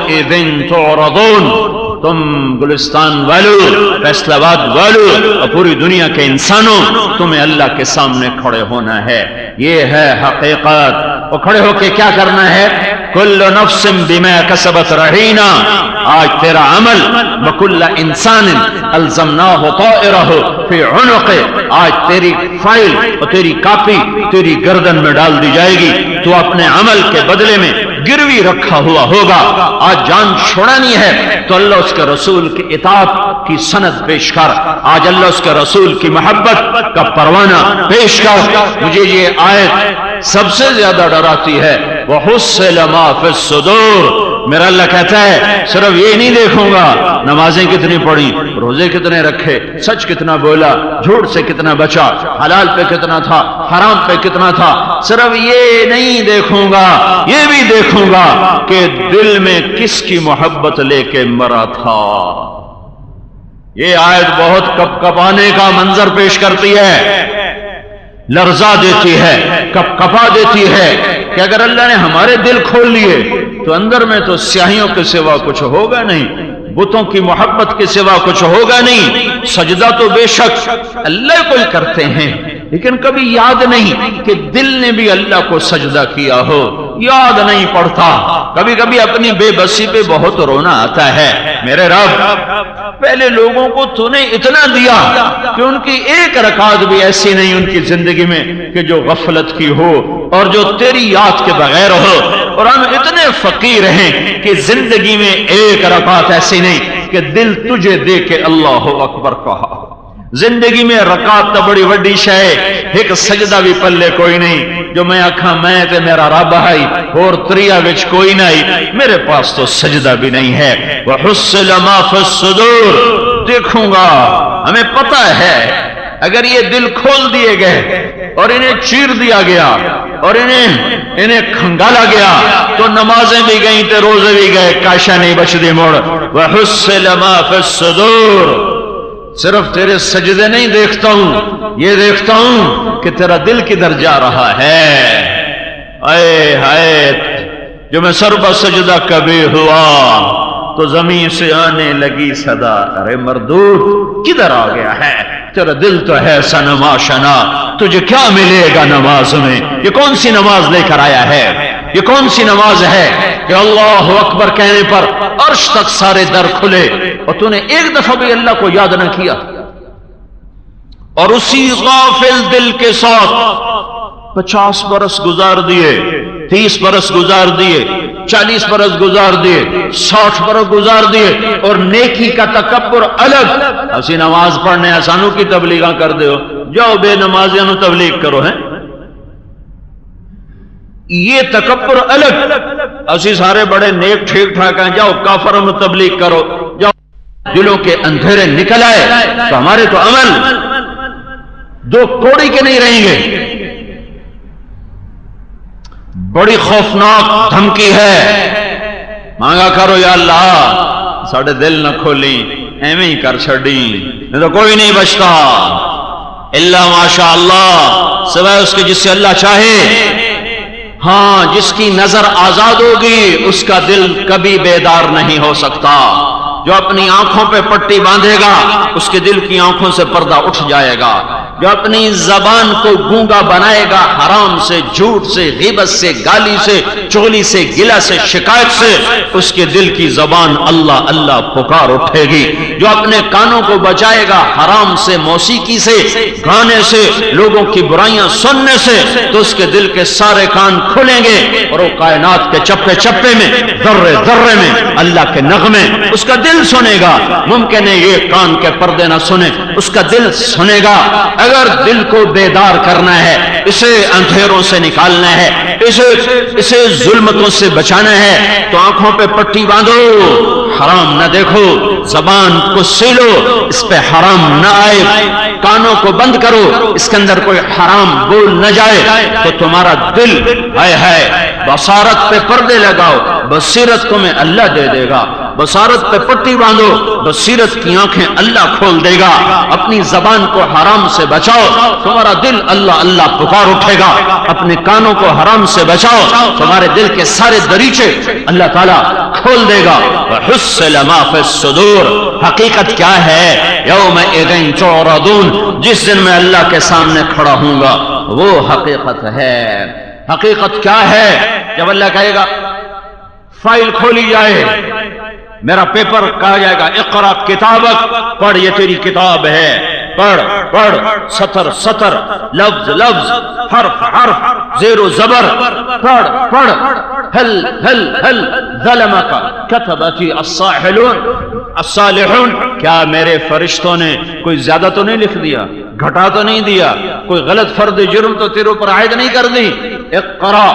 تعرضون۔ تم گلستان والو فیصلہ آباد والو اور پوری دنیا کے انسانوں، تمہیں اللہ کے سامنے کھڑے ہونا ہے۔ یہ ہے حقیقت۔ وہ کھڑے ہو کے کیا کرنا ہے؟ کل نفس بما کسبت رہینا۔ آج تیرا عمل بکل انسان الزمناہ طائرہ فی عنق۔ آج تیری فائل اور تیری کاپی تیری گردن میں ڈال دی جائے گی۔ تو اپنے عمل کے بدلے میں گروی رکھا ہوا ہوگا۔ آج جان چھوڑانی ہے۔ تو اللہ اس کے رسول کی اطاعت کی سند پیش کر۔ آج اللہ اس کے رسول کی محبت کا پروانہ پیش کر۔ مجھے یہ آیت سب سے زیادہ ڈراتی ہے۔ وہ حسل ما فی الصدور۔ میرا اللہ کہتا ہے، صرف یہ نہیں دیکھوں گا نمازیں کتنی پڑھی، روزے کتنے رکھے، سچ کتنا بولا، جھوٹ سے کتنا بچا، حلال پہ کتنا تھا، حرام پہ کتنا تھا۔ صرف یہ نہیں دیکھوں گا، یہ بھی دیکھوں گا کہ دل میں کس کی محبت لے کے مرا تھا۔ یہ آیت بہت کپ کپانے کا منظر پیش کرتی ہے۔ لرزا دیتی ہے، کپ کپا دیتی ہے کہ اگر اللہ نے ہمارے دل کھول لیے تو اندر میں تو سیاہیوں کے سوا کچھ ہوگا نہیں، بتوں کی محبت کے سوا کچھ ہوگا نہیں۔ سجدہ تو بے شک اللہ کو ہی کرتے ہیں، لیکن کبھی یاد نہیں کہ دل نے بھی اللہ کو سجدہ کیا ہو۔ یاد نہیں پڑتا کبھی کبھی اپنی بے بسی پہ بہت رونا آتا ہے۔ میرے رب، پہلے لوگوں کو تو نے اتنا دیا کہ ان کی ایک رکعت بھی ایسی نہیں ان کی زندگی میں کہ جو غفلت کی ہو اور جو تیری یاد کے بغیر ہو۔ اور ہم اتنے فقیر ہیں کہ زندگی میں ایک رکعت ایسی نہیں کہ دل تجھے دے کے اللہ اکبر کہا۔ زندگی میں رکعت تو بڑی وڈی شے ایک سجدہ بھی پلے کوئی نہیں۔ جو میں آکھاں میں تے میرا رب ہے، اور تریا وچ کوئی نہیں۔ میرے پاس تو سجدہ بھی نہیں ہے۔ وحسل ما فی الصدور۔ دیکھوں گا، ہمیں پتہ ہے، اگر یہ دل کھول دیے گئے اور انہیں چیر دیا گیا اور انہیں انہیں کھنگالا گیا، تو نمازیں بھی گئیں تے روزے بھی گئے کاشا نہیں بچ دی مڑ۔ وحسل ما فی الصدور۔ صرف تیرے سجدے نہیں دیکھتا ہوں، یہ دیکھتا ہوں کہ تیرا دل کدھر جا رہا ہے۔ اے ہائے جو میں سربا سجدہ کبھی ہوا، تو زمین سے آنے لگی صدا۔ ارے مردود کدھر آ گیا ہے؟ تیرا دل تو ہے سنما شنا تجھے کیا ملے گا نماز میں؟ یہ کون سی نماز لے کر آیا ہے؟ یہ کون سی نماز ہے کہ اللہ اکبر کہنے پر عرش تک سارے در کھلے اور تو نے ایک دفعہ بھی اللہ کو یاد نہ کیا اور اسی غافل دل کے ساتھ پچاس برس گزار دیے، تیس برس گزار دیے، چالیس برس گزار دیے، ساٹھ برس گزار دیے اور نیکی کا تکبر الگ۔ اسی نماز پڑھنے آسانوں کی تبلیغاں کر دے ہو۔ جاؤ بے نمازیاں تبلیغ کرو، ہیں؟ یہ تکبر الگ۔ اسی سارے بڑے نیک ٹھیک ٹھاک ہیں، جاؤ کافروں نو تبلیغ کرو۔ جاؤ، دلوں کے اندھیرے نکل آئے۔ تو ہمارے تو عمل دو کوڑی کے نہیں رہیں گے۔ بڑی خوفناک دھمکی ہے۔ مانگا کرو یا اللہ ساڑھے دل نہ کھولی ایویں ہی کر چھڑی نہیں تو کوئی نہیں بچتا۔ اللہ ماشاء اللہ سوائے اس کے جس سے اللہ چاہے۔ ہاں جس کی نظر آزاد ہوگی، اس کا دل کبھی بیدار نہیں ہو سکتا۔ جو اپنی آنکھوں پہ پٹی باندھے گا، اس کے دل کی آنکھوں سے پردہ اٹھ جائے گا۔ جو اپنی زبان کو گونگا بنائے گا، حرام سے، جھوٹ سے، غیبت سے، گالی سے چولی سے گلا سے، شکایت سے، اس کے دل کی زبان اللہ اللہ پکار اٹھے گی۔ جو اپنے کانوں کو بچائے گا، حرام سے، موسیقی سے، گانے سے، لوگوں کی برائیاں سننے سے، تو اس کے دل کے سارے کان کھلیں گے اور وہ کائنات کے چپے چپے میں، ذرے ذرے میں، اللہ کے نغمے، اس کا دل سنے گا۔ ممکن ہے یہ کان کے پردے نہ سنے، اس کا دل سنے گا۔ اگر دل کو بیدار کرنا ہے، اسے اندھیروں سے نکالنا ہے، اسے اسے ظلمتوں سے بچانا ہے، تو آنکھوں پہ پٹی باندھو، حرام نہ دیکھو، زبان کو سیلو، اس پہ حرام نہ آئے، کانوں کو بند کرو، اس کے اندر کوئی حرام بول نہ جائے، تو تمہارا دل ہے ہے بصارت پہ پردے لگاؤ، بصیرت تمہیں اللہ دے دے گا۔ بصارت پہ پٹی باندھو، بصیرت کی آنکھیں اللہ کھول دے گا، اپنی زبان کو حرام سے بچاؤ، تمہارا دل اللہ اللہ پکار اٹھے گا، اپنے کانوں کو حرام سے بچاؤ، تمہارے دل کے سارے دریچے اللہ تعالیٰ کھول دے گا۔ وحسل ما فی الصدور۔ حقیقت کیا ہے؟ یوم ایدن چوردون جس دن میں اللہ کے سامنے کھڑا ہوں گا، وہ حقیقت ہے۔ حقیقت کیا ہے؟ جب اللہ کہے گا، فائل کھولی جائے۔ میرا پیپر کہا جائے گا اقرا کتابت پڑھ، یہ تیری کتاب ہے۔ پڑھ پڑھ سطر سطر لفظ لفظ، حرف حرف، زیر و زبر۔ پڑھ پڑھ، ہل ہل ہل، ظلمک کتبتی الصاحلون الصالحون، کیا میرے فرشتوں نے کوئی زیادہ تو نہیں لکھ دیا؟ گھٹا تو نہیں دیا؟ کوئی غلط فرد جرم تو تیرے اوپر عائد نہیں کر دی؟ اقرا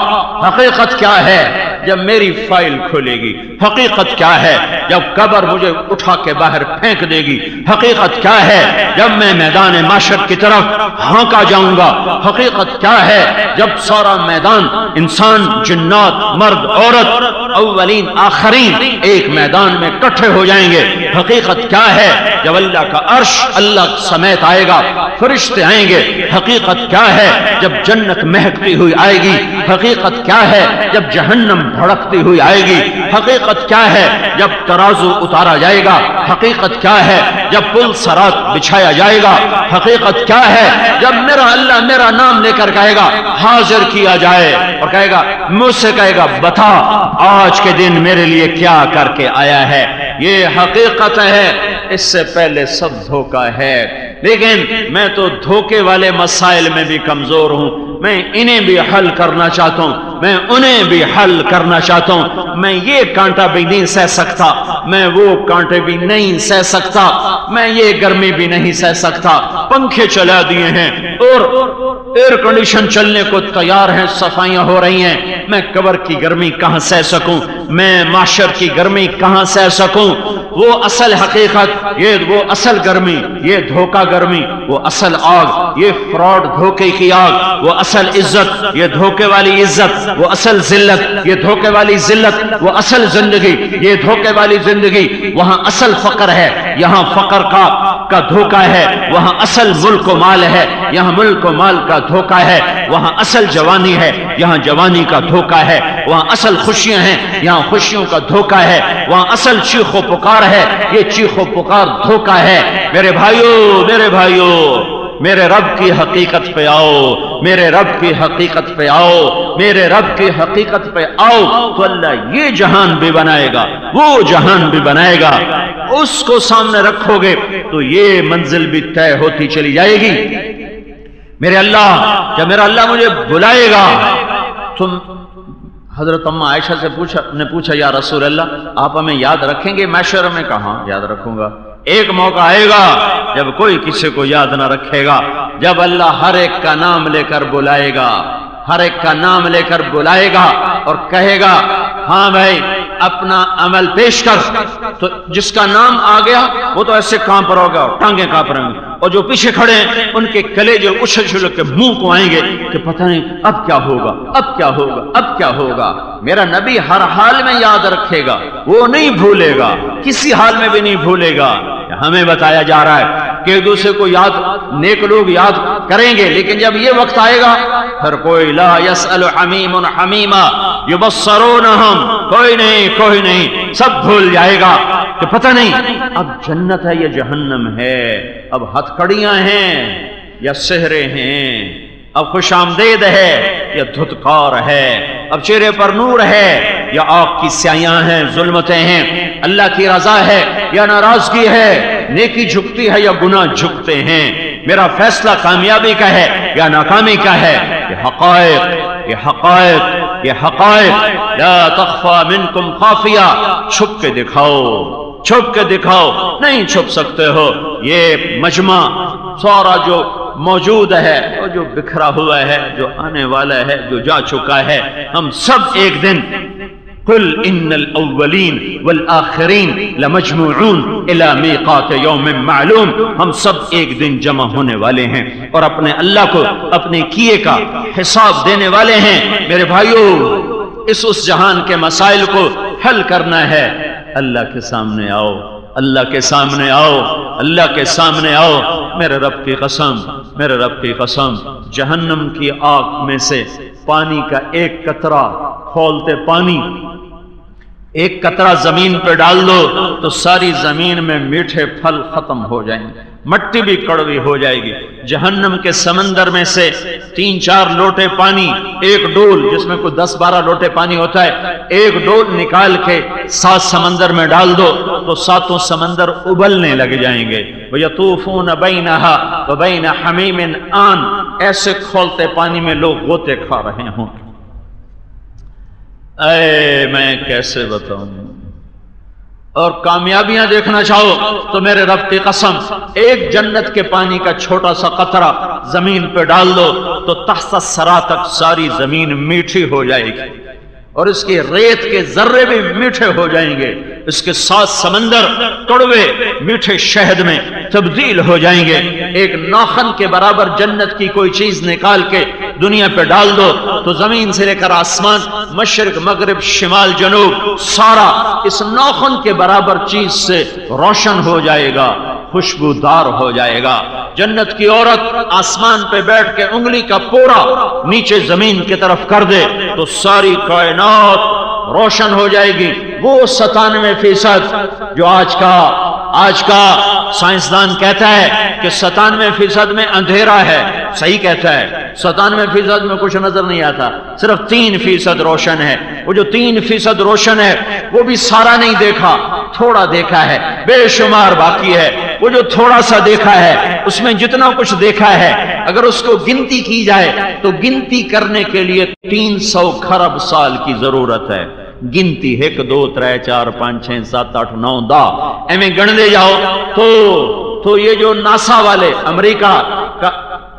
حقیقت کیا ہے؟ جب میری فائل کھولے گی، حقیقت کیا ہے؟ جب قبر مجھے اٹھا کے باہر پھینک دے گی، حقیقت کیا ہے؟ جب میں میدان معاشر کی طرف ہانکا جاؤں گا، حقیقت کیا ہے؟ جب سارا میدان انسان، جنات، مرد، عورت، اولین، آخرین ایک میدان میں کٹھے ہو جائیں گے، حقیقت کیا ہے؟ جب اللہ کا عرش اللہ سمیت آئے گا، فرشتے آئیں گے، حقیقت کیا ہے؟ جب جنت مہکتی ہوئی آئے گی، حقیقت کیا ہے؟ جب جہنم بھڑکتی ہوئی آئے گی۔ حقیقت کیا ہے؟ جب ترازو اتارا جائے گا، حقیقت کیا ہے؟ جب پل سرات بچھایا جائے گا، حقیقت کیا ہے؟ جب میرا اللہ میرا نام لے کر کہے گا، حاضر کیا جائے؟ اور کہے گا، مجھ سے کہے گا، بتا، آج کے دن میرے لیے کیا کر کے آیا ہے؟ یہ حقیقت ہے۔ اس سے پہلے سب دھوکا ہے۔ لیکن میں تو دھوکے والے مسائل میں بھی کمزور ہوں۔ میں انہیں بھی حل کرنا چاہتا ہوں۔ میں انہیں بھی حل کرنا چاہتا ہوں۔ میں یہ کانٹا بھی نہیں سہ سکتا۔ میں وہ کانٹے بھی نہیں سہ سکتا۔ میں یہ گرمی بھی نہیں سہ سکتا۔ پنکھے چلا دیے ہیں اور ایئر کنڈیشن چلنے کو تیار ہیں، صفائیاں ہو رہی ہیں۔ میں قبر کی گرمی کہاں سہ سکوں؟ میں معاشر کی گرمی کہاں سہ سکوں؟ وہ اصل حقیقت، یہ وہ اصل گرمی، یہ دھوکہ گرمی، وہ اصل آگ، یہ فراڈ دھوکے کی آگ، وہ اصل عزت، یہ دھوکے والی عزت، وہ اصل ذلت، یہ دھوکے والی ذلت، وہ اصل زندگی، یہ دھوکے والی زندگی۔ وہاں اصل فقر ہے، یہاں فقر کا کا دھوکہ ہے، وہاں اصل ملک و مال ہے۔ یہاں ملک و مال کا دھوکہ ہے، وہاں اصل جوانی ہے۔ یہاں جوانی کا دھوکہ ہے، وہاں اصل خوشیاں ہیں۔ یہاں خوشیوں کا دھوکہ ہے، وہاں اصل چیخ و پکار ہے۔ یہ چیخ و پکار دھوکہ ہے۔ میرے بھائیو میرے بھائیو میرے رب کی حقیقت پہ آؤ، میرے رب کی حقیقت پہ آؤ، میرے رب کی حقیقت پہ آؤ تو اللہ یہ جہان بھی بنائے گا، وہ جہان بھی بنائے گا۔ اس کو سامنے رکھو گے تو یہ منزل بھی طے ہوتی چلی جائے گی۔ میرے اللہ، جب میرا اللہ مجھے بلائے گا، تم حضرت اما عائشہ سے پوچھا، نے پوچھا، یا رسول اللہ، آپ ہمیں یاد رکھیں گے؟ میشر میں کہاں یاد رکھوں گا۔ ایک موقع آئے گا جب کوئی کسی کو یاد نہ رکھے گا، جب اللہ ہر ایک کا نام لے کر بلائے گا، ہر ایک کا نام لے کر بلائے گا اور کہے گا ہاں بھائی، اپنا عمل پیش کر۔ تو جس کا نام آ گیا، وہ تو ایسے کام پر ہوگا ٹانگیں کانپ رہیں گے اور جو پیچھے کھڑے ہیں، ان کے کلے جو اچھل چھل کے منہ کو آئیں گے کہ پتہ نہیں اب کیا ہوگا، اب کیا ہوگا، اب کیا ہوگا۔ میرا نبی ہر حال میں یاد رکھے گا، وہ نہیں بھولے گا، کسی حال میں بھی نہیں بھولے گا۔ ہمیں بتایا جا رہا ہے کہ ایک دوسرے کو یاد نیک لوگ یاد کریں گے، لیکن جب یہ وقت آئے گا، پھر کوئی لا يسأل حمیم حمیما یبصرونہم، کوئی نہیں کوئی نہیں، سب بھول جائے گا کہ پتہ نہیں، اب جنت ہے یا جہنم ہے، اب ہتھ کڑیاں ہیں یا سہرے ہیں۔ اب خوش آمدید ہے یا دھتکار ہے۔ اب چہرے پر نور ہے یا آگ کی سیاں ہیں، ظلمتیں ہیں۔ اللہ کی رضا ہے یا ناراضگی ہے۔ نیکی جھکتی ہے یا گناہ جھکتے ہیں۔ میرا فیصلہ کامیابی کا ہے یا ناکامی کا ہے؟ یہ حقائق یہ حقائق یہ حقائق۔ لا تخفى منکم خافیہ۔ چھپ کے دکھاؤ، چھپ کے دکھاؤ۔ نہیں چھپ سکتے ہو۔ یہ مجمع سورا جو موجود ہے اور جو بکھرا ہوا ہے، جو آنے والا ہے، جو جا چکا ہے، ہم سب ایک دن قل ان الاولین والآخرین لمجموعون الى میقات یوم معلوم۔ ہم سب ایک دن جمع ہونے والے ہیں اور اپنے اللہ کو اپنے کیے کا حساب دینے والے ہیں۔ میرے بھائیو، اس اس جہان کے مسائل کو حل کرنا ہے۔ اللہ کے سامنے آؤ۔ اللہ کے سامنے آؤ۔ اللہ کے سامنے آؤ، میرے رب کی قسم، میرے رب کی قسم، جہنم کی آگ میں سے پانی کا ایک قطرہ کھولتے پانی، ایک قطرہ زمین پہ ڈال دو تو ساری زمین میں میٹھے پھل ختم ہو جائیں گے۔ مٹی بھی کڑوی ہو جائے گی۔ جہنم کے سمندر میں سے تین چار لوٹے پانی، ایک ڈول جس میں کوئی دس بارہ لوٹے پانی ہوتا ہے، ایک ڈول نکال کے سات سمندر میں ڈال دو تو ساتوں سمندر ابلنے لگ جائیں گے۔ وَيَطُوفُونَ بَيْنَهَا وَبَيْنَ حَمِيمٍ آن۔ ایسے کھولتے پانی میں لوگ غوطے کھا رہے ہوں۔ اے میں کیسے بتاؤں؟ اور کامیابیاں دیکھنا چاہو تو میرے رب کی قسم، ایک جنت کے پانی کا چھوٹا سا قطرہ زمین پہ ڈال دو تو تحت سرا تک ساری زمین میٹھی ہو جائے گی۔ اور اس کی ریت کے ذرے بھی میٹھے ہو جائیں گے۔ اس کے ساتھ سمندر کڑوے میٹھے شہد میں تبدیل ہو جائیں گے۔ ایک ناخن کے برابر جنت کی کوئی چیز نکال کے دنیا پہ ڈال دو، تو زمین سے لے کر آسمان، مشرق، مغرب، شمال، جنوب، سارا اس ناخن کے برابر چیز سے روشن ہو جائے گا، خوشبودار ہو جائے گا۔ جنت کی عورت آسمان پہ بیٹھ کے انگلی کا پورا نیچے زمین کی طرف کر دے، تو ساری کائنات روشن ہو جائے گی۔ وہ ستانوے فیصد جو آج کا آج کا سائنسدان کہتا ہے کہ ستانوے فیصد میں اندھیرا ہے۔ صحیح کہتا ہے، ستانوے فیصد میں کچھ نظر نہیں آتا، صرف تین فیصد روشن ہے۔ وہ جو تین فیصد روشن ہے، وہ بھی سارا نہیں دیکھا، تھوڑا دیکھا ہے، بے شمار باقی ہے۔ وہ جو تھوڑا سا دیکھا ہے، اس میں جتنا کچھ دیکھا ہے، اگر اس کو گنتی کی جائے، تو گنتی کرنے کے لیے تین سو خرب سال کی ضرورت ہے۔ گنتی ایک، دو تر چار، پانچ، چھ، سات، آٹھ، نو دا ایویں گن لے جاؤ تو تو یہ جو ناسا والے امریکہ کا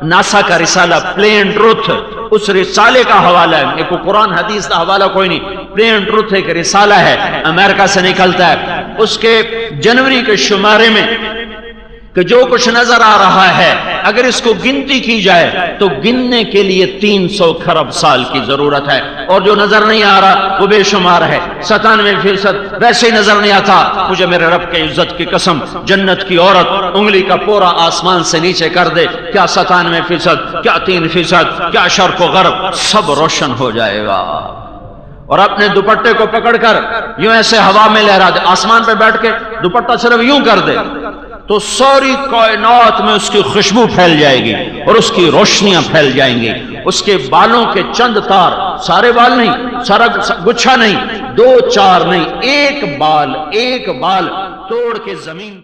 ناسا کا رسالہ پلین ٹروتھ اس رسالے کا حوالہ ہے۔ ایک قرآن، حدیث کا حوالہ کوئی نہیں۔ پلین ٹروتھ ایک رسالہ ہے۔ امریکہ سے نکلتا ہے۔ اس کے جنوری کے شمارے میں کہ جو کچھ نظر آ رہا ہے، اگر اس کو گنتی کی جائے، تو گننے کے لیے تین سو خرب سال کی ضرورت ہے۔ اور جو نظر نہیں آ رہا، وہ بے شمار ہے۔ ستانوے فیصد ویسے ہی نظر نہیں آتا۔ مجھے میرے رب کے عزت کی قسم، جنت کی عورت انگلی کا پورا آسمان سے نیچے کر دے۔ کیا ستانوے فیصد، کیا تین فیصد، کیا شرق و غرب، سب روشن ہو جائے گا۔ اور اپنے دوپٹے کو پکڑ کر یوں ایسے ہوا میں لہرا دے، آسمان پہ بیٹھ کے دوپٹہ صرف یوں کر دے۔ تو ساری کائنات میں اس کی خوشبو پھیل جائے گی اور اس کی روشنیاں پھیل جائیں گی۔ اس کے بالوں کے چند تار، سارے بال نہیں، سارا گچھا نہیں، دو چار نہیں، ایک بال ایک بال توڑ کے زمین